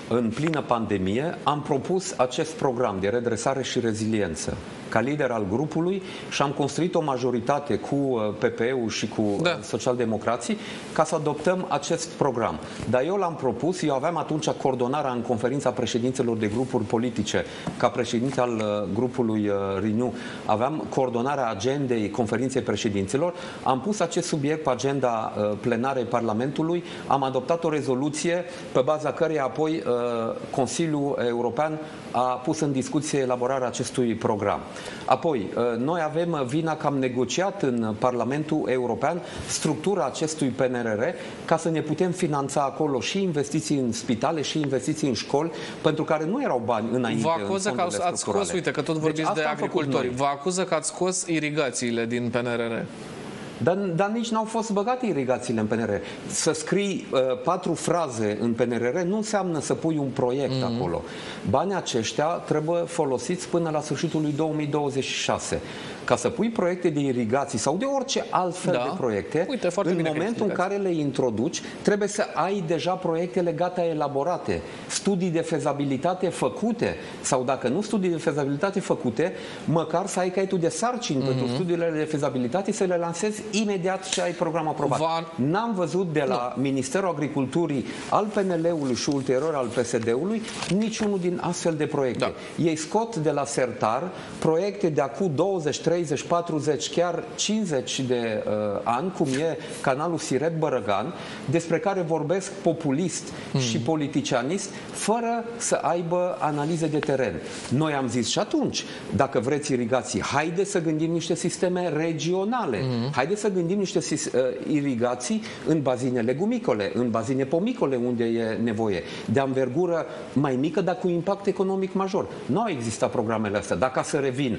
în plină pandemie, am propus acest program de redresare și reziliență ca lider al grupului și am construit o majoritate cu uh, PPE-ul și cu uh, da. socialdemocrații ca să adoptăm acest program. Dar eu l-am propus, eu aveam atunci coordonarea în conferința președinților de grupuri politice ca președinte al uh, grupului Renew, aveam coordonarea agendei conferinței președinților, am pus acest subiect pe agenda plenarei Parlamentului, am adoptat o rezoluție pe baza căreia apoi Consiliul European a pus în discuție elaborarea acestui program. Apoi, uh, noi avem vina că am negociat în Parlamentul European structura acestui PNRR ca să ne putem finanța acolo și investiții în spitale și investiții în școli, pentru care nu erau bani înainte Vă acuză că ați scos, uite, că tot deci vorbiți deci, de agricultori, vă acuză că ați scos irigațiile din PNRR. Dar, dar nici n-au fost băgate irigațiile în PNRR. Să scrii uh, patru fraze în PNRR nu înseamnă să pui un proiect mm-hmm. acolo. Banii aceștia trebuie folosiți până la sfârșitul lui 2026 ca să pui proiecte de irigații sau de orice alt fel da. de proiecte, Uite, în momentul în care le introduci, trebuie să ai deja proiectele gata elaborate, studii de fezabilitate făcute sau dacă nu studii de fezabilitate făcute, măcar să ai caietul de sarcini mm-hmm. pentru studiile de fezabilitate să le lansezi imediat și ai program aprobat. Va... N-am văzut de la nu. Ministerul Agriculturii al PNL-ului și ulterior al PSD-ului niciunul din astfel de proiecte. Da. Ei scot de la sertar proiecte de acum 20, 30, 40, chiar 50 de uh, ani, cum e canalul Siret Bărăgan, despre care vorbesc populist mm. și politicianist, fără să aibă analize de teren. Noi am zis și atunci, dacă vreți irigații, haide să gândim niște sisteme regionale, mm. haide să gândim niște uh, irigații în bazine legumicole, în bazine pomicole, unde e nevoie, de anvergură mai mică, dar cu impact economic major. Nu au existat programele astea. Dacă să revin,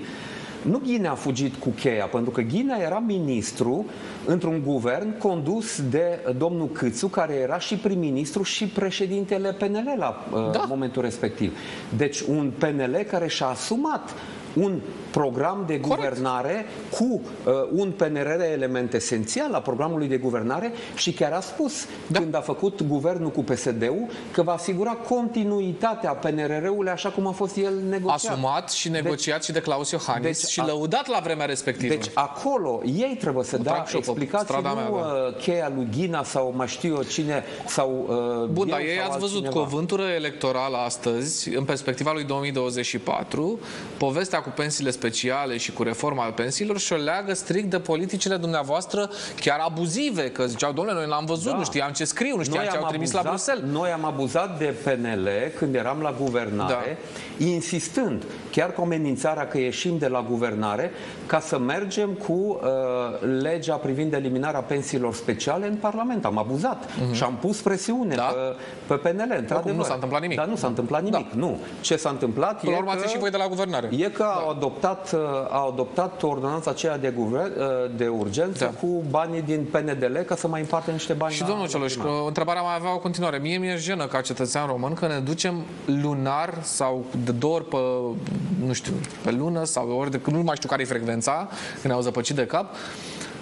nu Ghine a fugit cu cheia, pentru că Ghine era ministru într-un guvern condus de domnul Câțu, care era și prim-ministru și președintele PNL la uh, da. momentul respectiv. Deci un PNL care și-a asumat un program de Corect. guvernare cu uh, un PNRR element esențial a programului de guvernare și chiar a spus da. când a făcut guvernul cu PSD-ul că va asigura continuitatea PNRR-ului așa cum a fost el negociat. Asumat și negociat deci, și de Claus Iohannis deci, și a, lăudat la vremea respectivă. Deci acolo ei trebuie să dea explicații, nu mea, da. Uh, cheia lui Ghina sau mai știu eu cine sau uh, Bun, dar ei ați văzut cineva. cuvântul electoral astăzi în perspectiva lui 2024, povestea cu pensiile speciale și cu reforma pensiilor și o leagă strict de politicile dumneavoastră chiar abuzive, că ziceau, domnule, noi l-am văzut, da. nu știam ce scriu, nu știam noi ce au trimis abuzat, la Bruxelles. Noi am abuzat de PNL când eram la guvernare, da. insistând, chiar cu amenințarea că ieșim de la guvernare, ca să mergem cu uh, legea privind eliminarea pensiilor speciale în Parlament. Am abuzat uh-huh. și am pus presiune da. pe, pe PNL, într-adevăr. Nu s-a întâmplat nimic. Dar nu s-a întâmplat nimic, da. nu. Ce s-a întâmplat Până e că... și voi de la guvernare. E că da. au adoptat, uh, au adoptat ordonanța aceea de, guvern, uh, de urgență da. cu banii din PNDL ca să mai împarte niște bani Și domnul Celoș, întrebarea mai avea o continuare. Mie mi-e jenă ca cetățean român că ne ducem lunar sau de două ori pe, nu știu, pe lună sau ori de, nu mai știu care e frecvența, când ne-au zăpăcit de cap,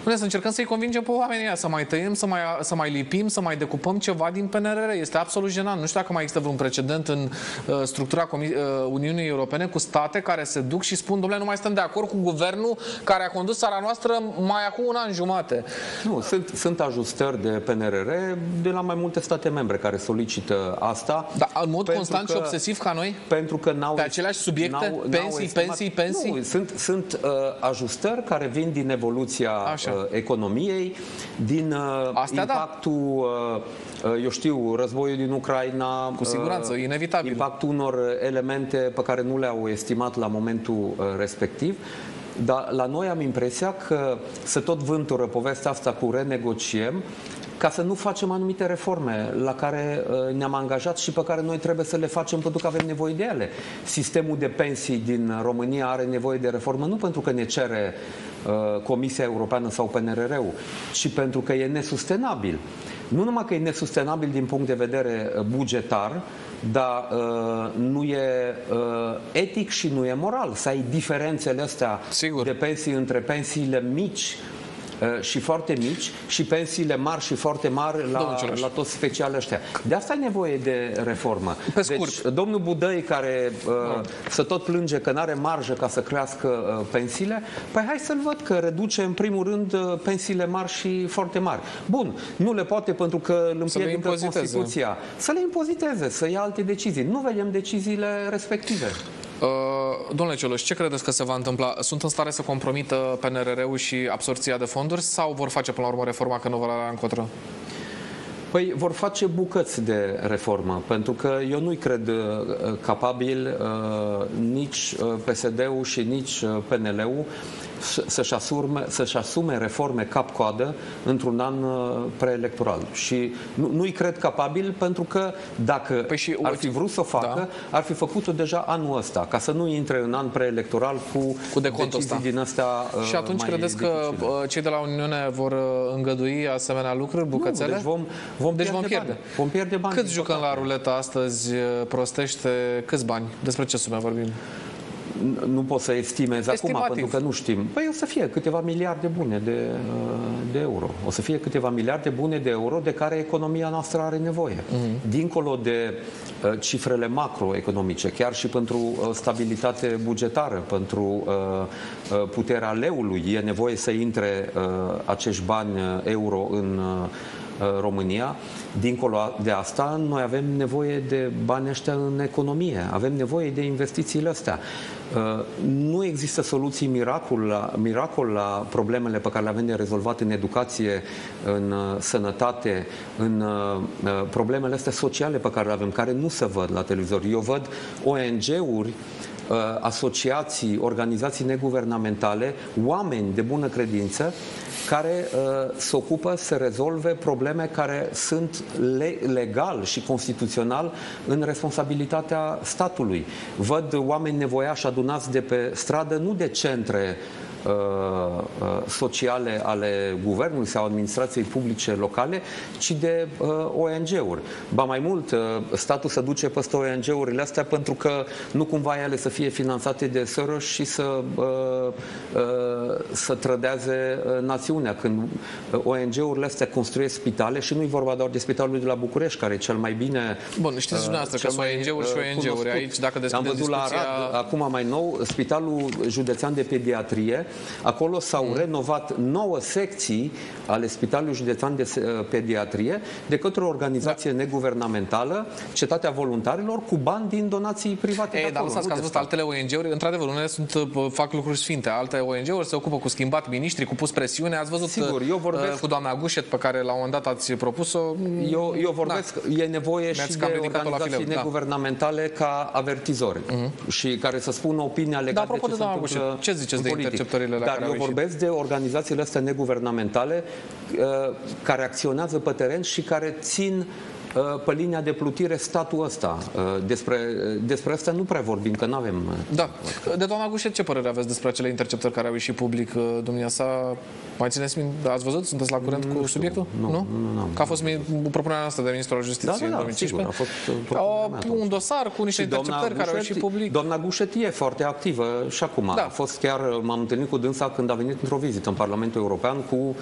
noi să încercăm să-i convingem pe oamenii ăia, să mai tăiem, să mai, să mai lipim, să mai decupăm ceva din PNRR. Este absolut jenant. Nu știu dacă mai există vreun precedent în uh, structura Comi- uh, Uniunii Europene cu state care se duc și spun, domnule, nu mai stăm de acord cu guvernul care a condus țara noastră mai acum un an jumate. Nu, sunt, sunt ajustări de PNRR de la mai multe state membre care solicită asta. Dar în mod constant că, și obsesiv ca noi? Pentru că n-au... Pe aceleași subiecte? N-au, pensii, n-au estimat, pensii, pensii? Nu, sunt, sunt uh, ajustări care vin din evoluția Așa Uh, economiei, din uh, Astea da. impactul, da. eu știu, războiul din Ucraina. Cu siguranță, inevitabil. Impactul unor elemente pe care nu le-au estimat la momentul respectiv. Dar la noi am impresia că se tot vântură povestea asta cu renegociem ca să nu facem anumite reforme la care uh, ne-am angajat și pe care noi trebuie să le facem pentru că avem nevoie de ele. Sistemul de pensii din România are nevoie de reformă nu pentru că ne cere uh, Comisia Europeană sau PNRR-ul, ci pentru că e nesustenabil. Nu numai că e nesustenabil din punct de vedere uh, bugetar, dar uh, nu e uh, etic și nu e moral să ai diferențele astea Sigur. de pensii între pensiile mici Uh, și foarte mici și pensiile mari și foarte mari la, la toți speciali ăștia. De asta ai nevoie de reformă. Pe scurt. Deci, domnul Budăi, care uh, să tot plânge că nu are marjă ca să crească uh, pensiile, păi hai să-l văd că reduce în primul rând uh, pensiile mari și foarte mari. Bun, nu le poate pentru că îl împiedică Constituția. Să le impoziteze, să ia alte decizii. Nu vedem deciziile respective. Uh, domnule Cioloș, ce credeți că se va întâmpla? Sunt în stare să compromită PNRR-ul și absorția de fonduri sau vor face până la urmă reforma că nu vor avea încotro? Păi vor face bucăți de reformă, pentru că eu nu-i cred uh, capabil uh, nici uh, PSD-ul și nici uh, PNL-ul să-și asume, să-și asume reforme cap-coadă într-un an uh, preelectoral. Și nu, nu-i cred capabil pentru că dacă păi și ar fi vrut să o facă, da. ar fi făcut-o deja anul ăsta, ca să nu intre în an preelectoral cu, cu decizii ăsta. din astea uh, Și atunci credeți dificile. că uh, cei de la Uniune vor îngădui asemenea lucruri, bucățele? Nu, deci vom, vom, deci pierde vom pierde. Bani. Vom pierde bani. Cât jucăm la ruleta astăzi prostește? Câți bani? Despre ce sume vorbim? Nu pot să estimez Estimativ. acum, pentru că nu știm. Păi o să fie câteva miliarde bune de, de euro. O să fie câteva miliarde bune de euro de care economia noastră are nevoie. Mm-hmm. Dincolo de uh, cifrele macroeconomice, chiar și pentru uh, stabilitate bugetară, pentru uh, uh, puterea leului, e nevoie să intre uh, acești bani uh, euro în uh, România. Dincolo de asta, noi avem nevoie de bani ăștia în economie, avem nevoie de investițiile astea. Uh, nu există soluții miracol la, miracol la problemele pe care le avem de rezolvat în educație, în uh, sănătate, în uh, problemele astea sociale pe care le avem, care nu se văd la televizor. Eu văd ONG-uri asociații, organizații neguvernamentale, oameni de bună credință care uh, se ocupă să rezolve probleme care sunt le- legal și constituțional în responsabilitatea statului. Văd oameni nevoiași adunați de pe stradă, nu de centre Uh, uh, sociale ale guvernului sau administrației publice locale, ci de uh, ONG-uri. Ba mai mult, statul se duce peste ONG-urile astea pentru că nu cumva ele să fie finanțate de Soros și să, să trădează națiunea. Când ONG-urile astea construiesc spitale și nu e vorba doar de spitalul de la București, care e cel mai bine Bun, știți dumneavoastră că sunt ONG-uri și ONG-uri aici, dacă Am văzut discuția... la Arad, acum mai nou, Spitalul Județean de Pediatrie, Acolo s-au mm. renovat nouă secții ale Spitalului Județean de uh, Pediatrie de către o organizație da. neguvernamentală, Cetatea Voluntarilor, cu bani din donații private. Ei, dar lăsați că ați văzut altele ONG-uri, într-adevăr, unele sunt, uh, fac lucruri sfinte, alte ONG-uri se ocupă cu schimbat miniștri, cu pus presiune. Ați văzut Sigur, eu uh, vorbesc... cu doamna Gușet, pe care la un moment dat ați propus-o. Eu, eu vorbesc, da. e nevoie și de organizații da. neguvernamentale da. ca avertizori uh-huh. și care să spună opinia legată da, de ce se Gușet, ce ziceți de interceptările la Dar care eu vorbesc de organizațiile astea neguvernamentale uh, care acționează pe teren și care țin uh, pe linia de plutire statul ăsta. Uh, despre, despre asta nu prea vorbim, că nu avem... Da. De doamna Gușet, ce părere aveți despre acele interceptări care au ieșit public dumneavoastră? sa? Mai țineți minte? Ați văzut? Sunteți la curent nu cu subiectul? Nu, nu, nu, nu, Că a fost propunerea noastră de Ministrul Justiției da, da, da, în 2015? Sigur, a fost o, un dosar cu niște interceptări care au ieșit public. Doamna Gușet e foarte activă și acum. Da. A fost chiar, m-am întâlnit cu dânsa când a venit într-o vizită în Parlamentul European cu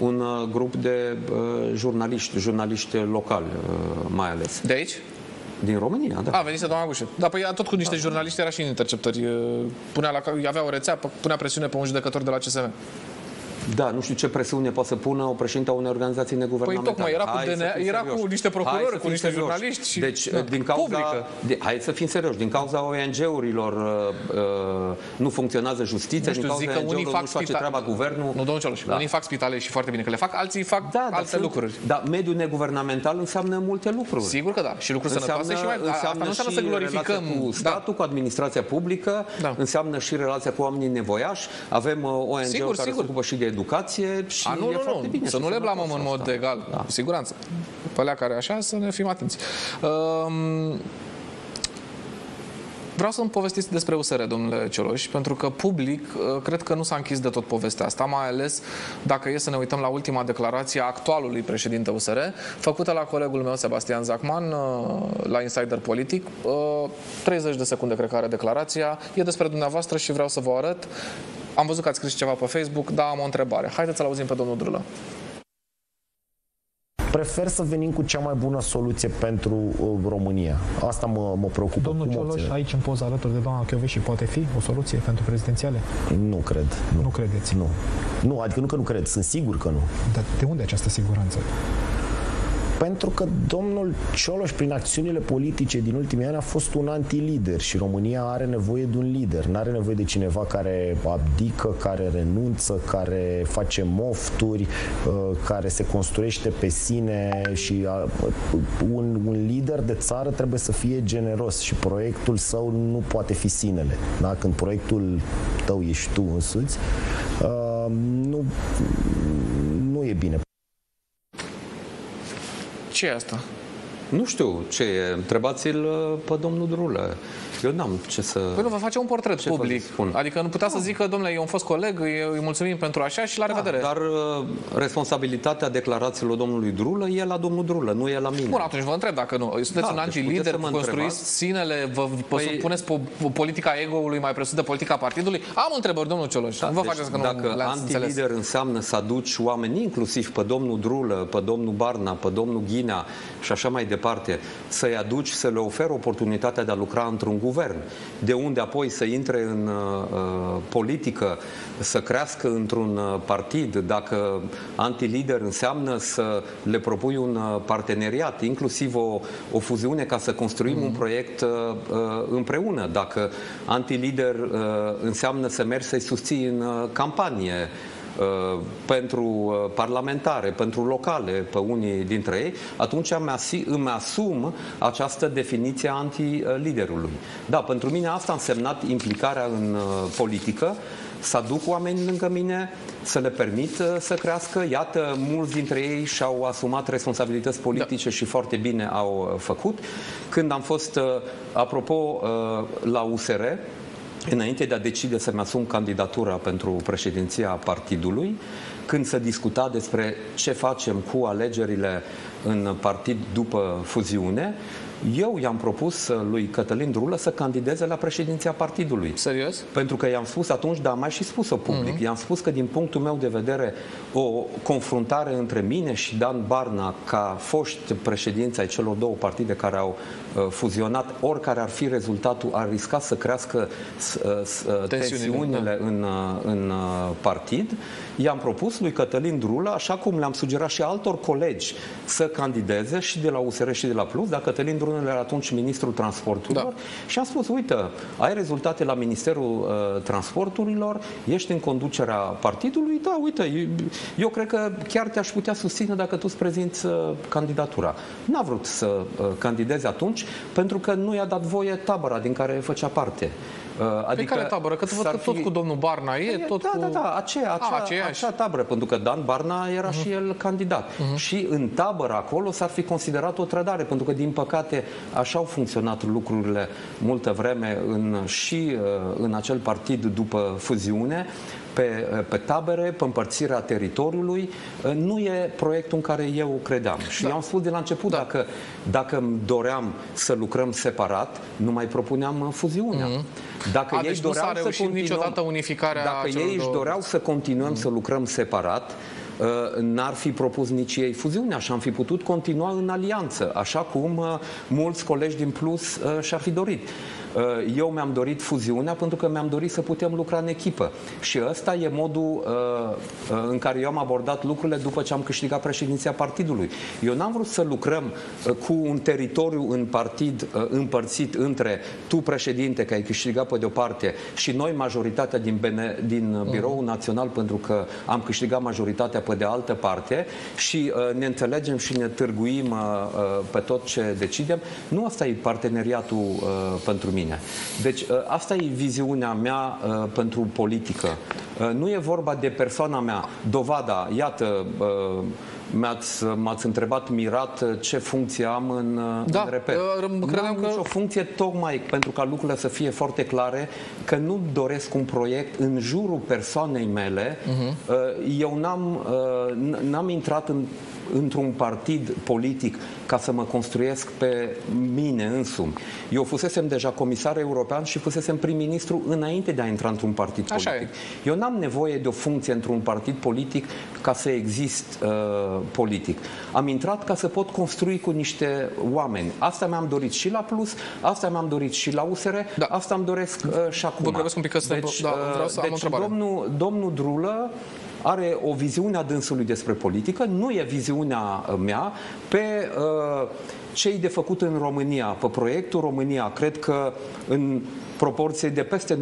un uh, grup de uh, jurnaliști, jurnaliști locali uh, mai ales. De aici? Din România, da. A, venise doamna Gușet. Da, păi tot cu niște da. jurnaliști era și în interceptări. Punea la, avea o rețea, punea presiune pe un judecător de la CSM. Da, nu știu ce presiune poate să pună o președinte a unei organizații neguvernamentale. Păi tocmai, era, cu, DNA, era cu niște procurori, cu niște serios. jurnaliști. Și, deci, da, din cauza... De, hai să fim serioși, din cauza ONG-urilor uh, uh, nu funcționează justiția, din cauza ONG-urilor nu face treaba guvernul. Nu, domnul Cioloș, da. unii fac spitale și foarte bine că le fac, alții fac da, alte sunt, lucruri. Dar mediul neguvernamental înseamnă multe lucruri. Sigur că da, și lucruri înseamnă, sănătoase și mai... Înseamnă asta nu înseamnă să glorificăm... cu statul, cu administrația publică, da. înseamnă și relația cu oamenii nevoiași. Avem uh, ONG-uri care se ocupă și de educație și A, nu, e nu, foarte nu. bine. Să nu le blamăm în mod asta. egal, da. cu siguranță. Pe alea care așa, să ne fim atenți. Um, Vreau să-mi povestiți despre USR, domnule Cioloș, pentru că public uh, cred că nu s-a închis de tot povestea asta, mai ales dacă e să ne uităm la ultima declarație a actualului președinte USR, făcută la colegul meu, Sebastian Zacman, uh, la Insider Politic. 30 uh, de secunde, cred că are declarația. E despre dumneavoastră și vreau să vă arăt. Am văzut că ați scris ceva pe Facebook, dar am o întrebare. Haideți să-l auzim pe domnul Drulă. Prefer să venim cu cea mai bună soluție pentru uh, România. Asta mă, mă preocupă. Domnul Cioloș, aici în poza alături de doamna și poate fi o soluție pentru prezidențiale? Nu cred. Nu, nu credeți? Nu. Nu, adică nu că nu cred, sunt sigur că nu. Dar de unde această siguranță? Pentru că domnul Cioloș, prin acțiunile politice din ultimii ani, a fost un antilider și România are nevoie de un lider. Nu are nevoie de cineva care abdică, care renunță, care face mofturi, uh, care se construiește pe sine și uh, un, un lider de țară trebuie să fie generos și proiectul său nu poate fi sinele. Da? Când proiectul tău ești tu însuți, uh, nu, nu e bine. Ce e asta? Nu știu ce e. Întrebați-l uh, pe domnul Drulă. Eu n-am ce să... Păi nu, vă face un portret Ce vă public. spun? Adică nu putea să zică, domnule, eu am fost coleg, eu îi mulțumim pentru așa și la revedere. Dar uh, responsabilitatea declarațiilor domnului Drulă e la domnul Drulă, nu e la mine. Bun, atunci vă întreb dacă nu. Sunteți Da, un deci anti-lider, puteți să mă construiți întrebați. sinele, vă, vă Păi- puneți po- politica ego-ului mai presus de politica partidului? Am întrebări, domnul Cioloș. nu vă Deci, faceți că nu dacă le-ați înțeles. anti-lider înseamnă să aduci oameni, inclusiv pe domnul Drulă, pe domnul Barna, pe domnul Ghinea și așa mai departe, să-i aduci, să le oferi oportunitatea de a lucra într-un guvern, de unde apoi să intre în uh, politică, să crească într-un uh, partid, dacă anti-lider înseamnă să le propui un uh, parteneriat, inclusiv o, o fuziune ca să construim un proiect uh, uh, împreună, dacă anti-lider uh, înseamnă să mergi să-i susții în uh, campanie, uh, pentru uh, parlamentare, pentru locale, pe unii dintre ei, atunci îmi, asi- îmi asum această definiție a anti-liderului. Da, pentru mine asta a însemnat implicarea în uh, politică, să aduc oameni lângă mine, să le permit uh, să crească. Iată, mulți dintre ei și-au asumat responsabilități politice da. și foarte bine au uh, făcut. Când am fost, uh, apropo, uh, la USR, Înainte de a decide să-mi asum candidatura pentru președinția partidului, când se discuta despre ce facem cu alegerile în partid după fuziune, eu i-am propus lui Cătălin Drulă să candideze la președinția partidului. Serios? Pentru că i-am spus atunci, dar am mai și spus-o public, Mhm. i-am spus că din punctul meu de vedere o confruntare între mine și Dan Barna ca foști președinți ai celor două partide care au uh, fuzionat, oricare ar fi rezultatul, ar risca să crească s- uh, s- uh, Tensiunile, tensiunile în, uh, în uh, partid. I-am propus lui Cătălin Drulă, așa cum le-am sugerat și altor colegi să candideze și de la USR și de la Plus, dar Cătălin Drulă era atunci ministrul transporturilor Da. și am spus, uite, ai rezultate la Ministerul uh, Transporturilor, ești în conducerea partidului, da, uite, eu, eu cred că chiar te-aș putea susține dacă tu îți prezinți uh, candidatura. N-a vrut să uh, candideze atunci pentru că nu i-a dat voie tabăra din care făcea parte. Uh, Pe care tabără? Că văd s-ar că tot fi- cu domnul Barna e, tot da, cu... da, da, aceea, A, acea, aceeași. acea tabără, pentru că Dan Barna era și el candidat. Și în tabără acolo s-ar fi considerat o trădare, pentru că, din păcate, așa au funcționat lucrurile multă vreme în, și uh, în acel partid după fuziune, pe, uh, pe tabere, pe împărțirea teritoriului. Uh, Nu e proiectul în care eu credeam. Și Da. eu am spus de la început, dacă, dacă îmi doream să lucrăm separat, nu mai propuneam uh, fuziunea. Dacă A, ei deci nu s-a doreau să reușit continuăm- niciodată unificarea Dacă celor ei își două- doreau să continuăm să lucrăm separat, uh, n-ar fi propus nici ei fuziunea și am fi putut continua în alianță, așa cum uh, mulți colegi din Plus uh, și-ar fi dorit. Uh, Eu mi-am dorit fuziunea pentru că mi-am dorit să putem lucra în echipă. Și ăsta e modul uh, uh, în care eu am abordat lucrurile după ce am câștigat președinția partidului. Eu n-am vrut să lucrăm uh, cu un teritoriu în partid uh, împărțit între tu, președinte, că ai câștigat pe de-o parte, și noi, majoritatea din, bene, din uh, Biroul Național, pentru că am câștigat majoritatea pe de altă parte și uh, ne înțelegem și ne târguim uh, uh, pe tot ce decidem. Nu asta e parteneriatul uh, pentru mine. Deci uh, asta e viziunea mea uh, pentru politică. Uh, nu e vorba de persoana mea. Dovada, iată, uh, mi-ați, m-ați întrebat mirat uh, ce funcție am în, uh, Da, în reper. uh, Nu credeam am că- nicio funcție tocmai pentru ca lucrurile să fie foarte clare, că nu doresc un proiect în jurul persoanei mele. Mhm. Uh, Eu n-am, uh, n- n-am intrat în într-un partid politic ca să mă construiesc pe mine însumi. Eu fusesem deja comisar european și fusesem prim-ministru înainte de a intra într-un partid Așa politic. Eu n-am nevoie de o funcție într-un partid politic ca să exist uh, politic. Am intrat ca să pot construi cu niște oameni. Asta mi-am dorit și la Plus, asta mi-am dorit și la USR, Da. asta îmi doresc uh, și acum. Vă grăbesc un pic că suntem- deci, da, vreau să am o deci întrebare. domnul, domnul Drulă are o viziune a dânsului despre politică, nu e viziunea uh, mea pe uh, ce e de făcut în România, pe proiectul România. Cred că în proporție de peste 90%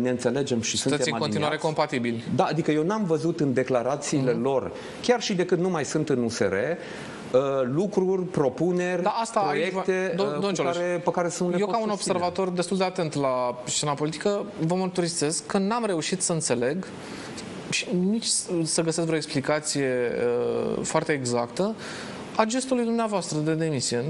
ne înțelegem și Sunteți suntem în continuare aliniați. compatibili. Da, adică eu n-am văzut în declarațiile Mhm. mm-hmm. lor, chiar și de când nu mai sunt în USR, uh, lucruri, propuneri, Da, asta aici va- proiecte Domn- uh, domnul cu Cioloș, care, pe care să nu le Eu pot ca un susține. observator destul de atent la scena politică, vă mărturisesc că n-am reușit să înțeleg și nici să găsesc vreo explicație uh, foarte exactă a gestului dumneavoastră de demisie.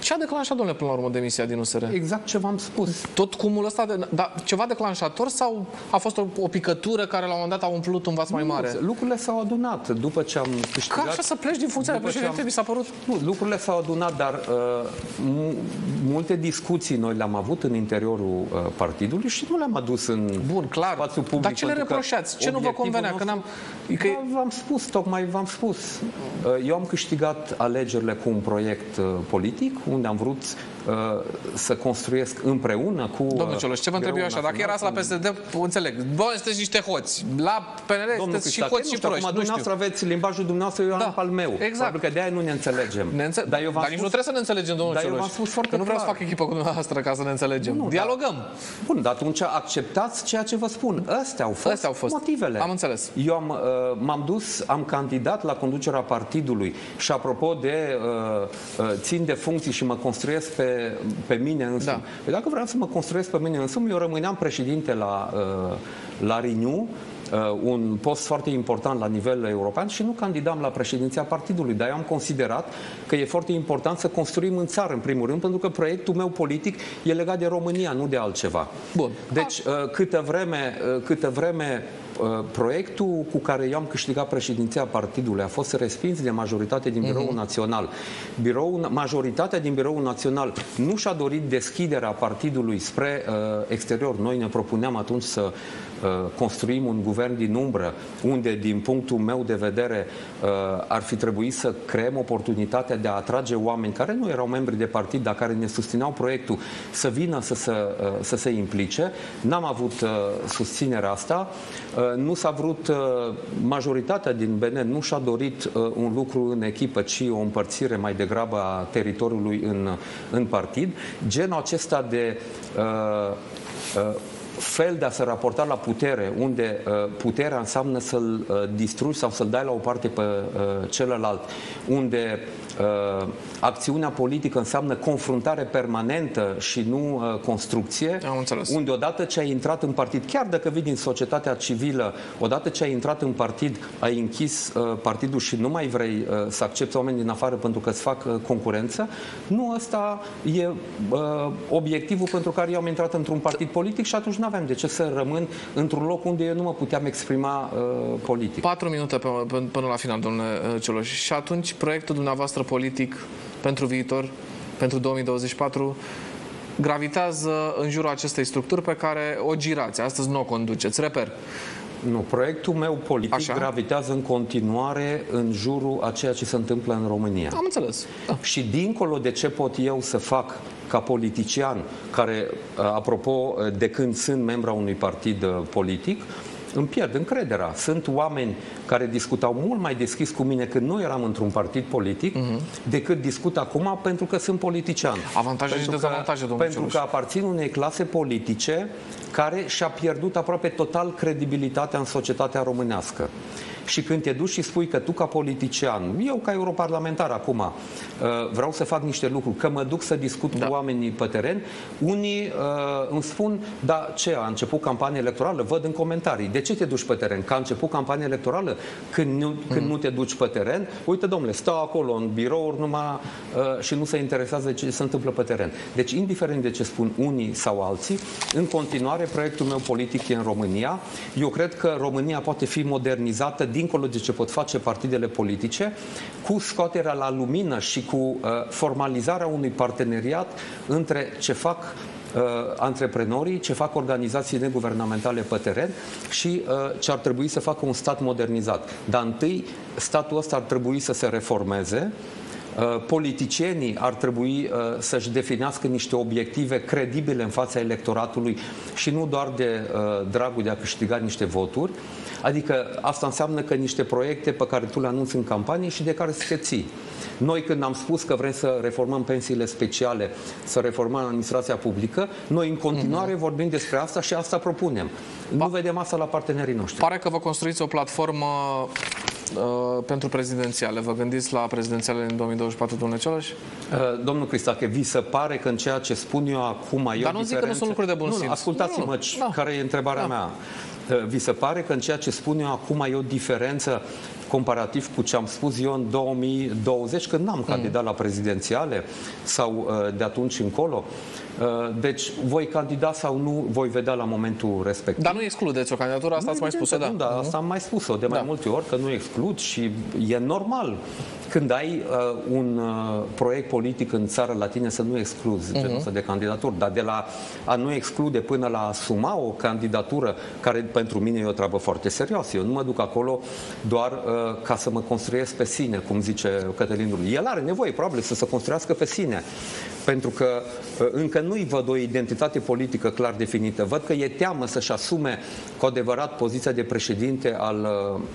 Ce a declanșat, domnule, până la urmă, demisia din USR? Exact ce v-am spus. Tot cumul ăsta, de, da, ceva declanșator sau a fost o, o picătură care la un moment dat a umplut un vas mai mare? Nu, lucrurile s-au adunat după ce am Ca câștigat. așa să pleci din funcția de După ce președinte, am- mi s-a părut... Nu, lucrurile s-au adunat, dar uh, mu- multe discuții noi le-am avut în interiorul uh, partidului și nu le-am adus în Bun, clar. spațiu public. Dar ce le pentru că reproșați? Ce nu vă obiectivul convenea? Că nostru- n-am- că e- Da, v-am spus, tocmai v-am spus. Uh, Eu am câștigat alegerile cu un proiect uh, politic, unde am vrut uh, să construiesc împreună cu... uh, Domnul Cioloș, ce vă întreb eu așa? Dacă erați la PSD, înțeleg. Bă, sunteți niște hoți. La PNL Domnul sunteți și Cristache, hoți nu și știu, proști. acum Nu știu. dumneavoastră aveți limbajul dumneavoastră, eu Da, am al meu. exact. Probabil că de-aia nu ne înțelegem. Ne înțe- Dar eu v-am Dar nici nu spus trebuie să ne înțelegem, domnul Dar eu Cioloș. v-am spus foarte Că nu vreau să clar. fac echipă cu dumneavoastră ca să ne înțelegem. Nu, Dialogăm. Bun, dar atunci acceptați ceea ce vă spun. Astea au fost, Astea au fost. motivele. Am înțeles. Eu am, uh, m-am dus, am candidat la conducerea partidului și apropo de uh, uh, țin de funcții și mă construiesc pe, pe mine însumi. Da. Păi dacă vreau să mă construiesc pe mine însumi, eu rămâneam președinte la, uh, la Renew, uh, un post foarte important la nivel european și nu candidam la președinția partidului, dar eu am considerat că e foarte important să construim în țară, în primul rând, pentru că proiectul meu politic e legat de România, nu de altceva. Bun. Deci, uh, câtă vreme, uh, câtă vreme uh, proiectul cu care eu am câștigat președinția partidului a fost respins de majoritate din Biroul Mhm. Național. Biroul, majoritatea din Biroul Național nu și-a dorit deschiderea partidului spre uh, exterior. Noi ne propuneam atunci să uh, construim un guvern din umbră, unde, din punctul meu de vedere, uh, ar fi trebuit să creăm oportunitatea de a atrage oameni care nu erau membri de partid, dar care ne susțineau proiectul, să vină să se, uh, să se implice. N-am avut uh, susținerea asta. Uh, Nu s-a vrut, uh, majoritatea din BN nu și-a dorit uh, un lucru în echipă, ci o împărțire mai degrabă a teritoriului în, în partid. Genul acesta de uh, uh, fel de a se raporta la putere, unde uh, puterea înseamnă să-l uh, distrugi sau să-l dai la o parte pe uh, celălalt, unde uh, acțiunea politică înseamnă confruntare permanentă și nu uh, construcție, Am înțeles. unde odată ce ai intrat în partid, chiar dacă vii din societatea civilă, odată ce ai intrat în partid, ai închis uh, partidul și nu mai vrei uh, să accepti oameni din afară pentru că îți fac uh, concurență, nu ăsta e uh, obiectivul pentru care eu am intrat într-un partid politic și atunci nu aveam de ce să rămân într-un loc unde eu nu mă puteam exprima uh, politic. Patru minute pe, pe, până la final, domnule uh, Cioloș. Și atunci, proiectul dumneavoastră politic pentru viitor, pentru 2024, gravitează în jurul acestei structuri pe care o girați. Astăzi nu o conduceți. Reper. Nu, proiectul meu politic Așa. gravitează în continuare în jurul a ceea ce se întâmplă în România. Am înțeles. Da. Și dincolo de ce pot eu să fac ca politician, care, apropo, de când sunt membru a unui partid uh, politic, îmi pierd încrederea. Sunt oameni care discutau mult mai deschis cu mine când nu eram într-un partid politic, decât discut acum pentru că sunt politician. Avantaje și Pentru că- dezavantaje, domnule Pentru Cioloș. că aparțin unei clase politice care și-a pierdut aproape total credibilitatea în societatea românească. Și când te duci și spui că tu ca politician, eu ca europarlamentar acum, uh, vreau să fac niște lucruri, că mă duc să discut Da. cu oamenii pe teren, unii uh, îmi spun, da, ce, a început campania electorală? Văd în comentarii. De ce te duci pe teren? Că a început campania electorală? Când nu, când nu te duci pe teren? Uite, domnule, stau acolo în birouri numai uh, și nu se interesează de ce se întâmplă pe teren. Deci, indiferent de ce spun unii sau alții, în continuare, proiectul meu politic e în România. Eu cred că România poate fi modernizată dincolo de ce pot face partidele politice, cu scoaterea la lumină și cu uh, formalizarea unui parteneriat între ce fac uh, antreprenorii, ce fac organizații neguvernamentale pe teren și uh, ce ar trebui să facă un stat modernizat. Dar întâi, statul ăsta ar trebui să se reformeze, Uh, politicienii ar trebui uh, să-și definească niște obiective credibile în fața electoratului și nu doar de uh, dragul de a câștiga niște voturi. Adică asta înseamnă că niște proiecte pe care tu le anunți în campanie și de care să te ții. Noi când am spus că vrem să reformăm pensiile speciale, să reformăm administrația publică, noi în continuare uh-huh. vorbim despre asta și asta propunem. Nu vedem asta la partenerii noștri. Pare că vă construiți o platformă uh, pentru prezidențiale. Vă gândiți la prezidențiale în 2024, domnule Cioloș? Uh, domnul Cristache, vi se pare că în ceea ce spun eu acum e Dar nu zic că nu sunt lucruri de bun simț. Nu, ascultați-mă, nu, care e întrebarea da. mea. Uh, vi se pare că în ceea ce spun eu acum e o diferență comparativ cu ce am spus eu în 2020, când n-am candidat mm. la prezidențiale sau uh, de atunci încolo? Uh, deci, voi candida sau nu, voi vedea la momentul respectiv. Dar nu excludeți o candidatură, asta nu, ați mai spus-o, da? Nu, da, asta am mai spus-o de mai da. multe ori, că nu exclud și e normal când ai uh, un uh, proiect politic în țară la tine să nu excluzi uh-huh. genul de candidaturi, dar de la a nu exclude până la a asuma o candidatură, care pentru mine e o treabă foarte serioasă. Eu nu mă duc acolo doar uh, ca să mă construiesc pe sine, cum zice Cătălin El are nevoie, probabil, să se construiască pe sine pentru că uh, încă nu-i văd o identitate politică clar definită. Văd că e teamă să-și asume cu adevărat poziția de președinte al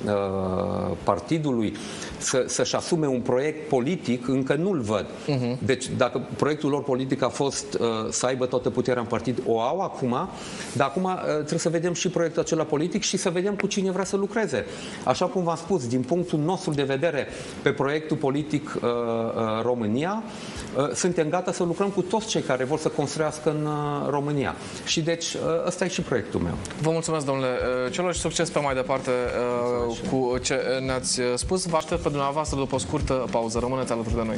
uh, uh partidului, să, să-și asume un proiect politic, încă nu-l văd. Uh-huh. Deci dacă proiectul lor politic a fost uh, să aibă toată puterea în partid, o au acum, dar acum uh, trebuie să vedem și proiectul acela politic și să vedem cu cine vrea să lucreze. Așa cum v-am spus, din punctul nostru de vedere pe proiectul politic uh, uh, România, uh, suntem gata să lucrăm cu toți cei care vor să construiască în uh, România. Și deci uh, ăsta e și proiectul meu. Vă mulțumesc, domnule uh, Celor, și succes pe mai departe cu ce ne-ați spus. Vă aștept pe dumneavoastră după o scurtă pauză. Rămâneți alături de noi.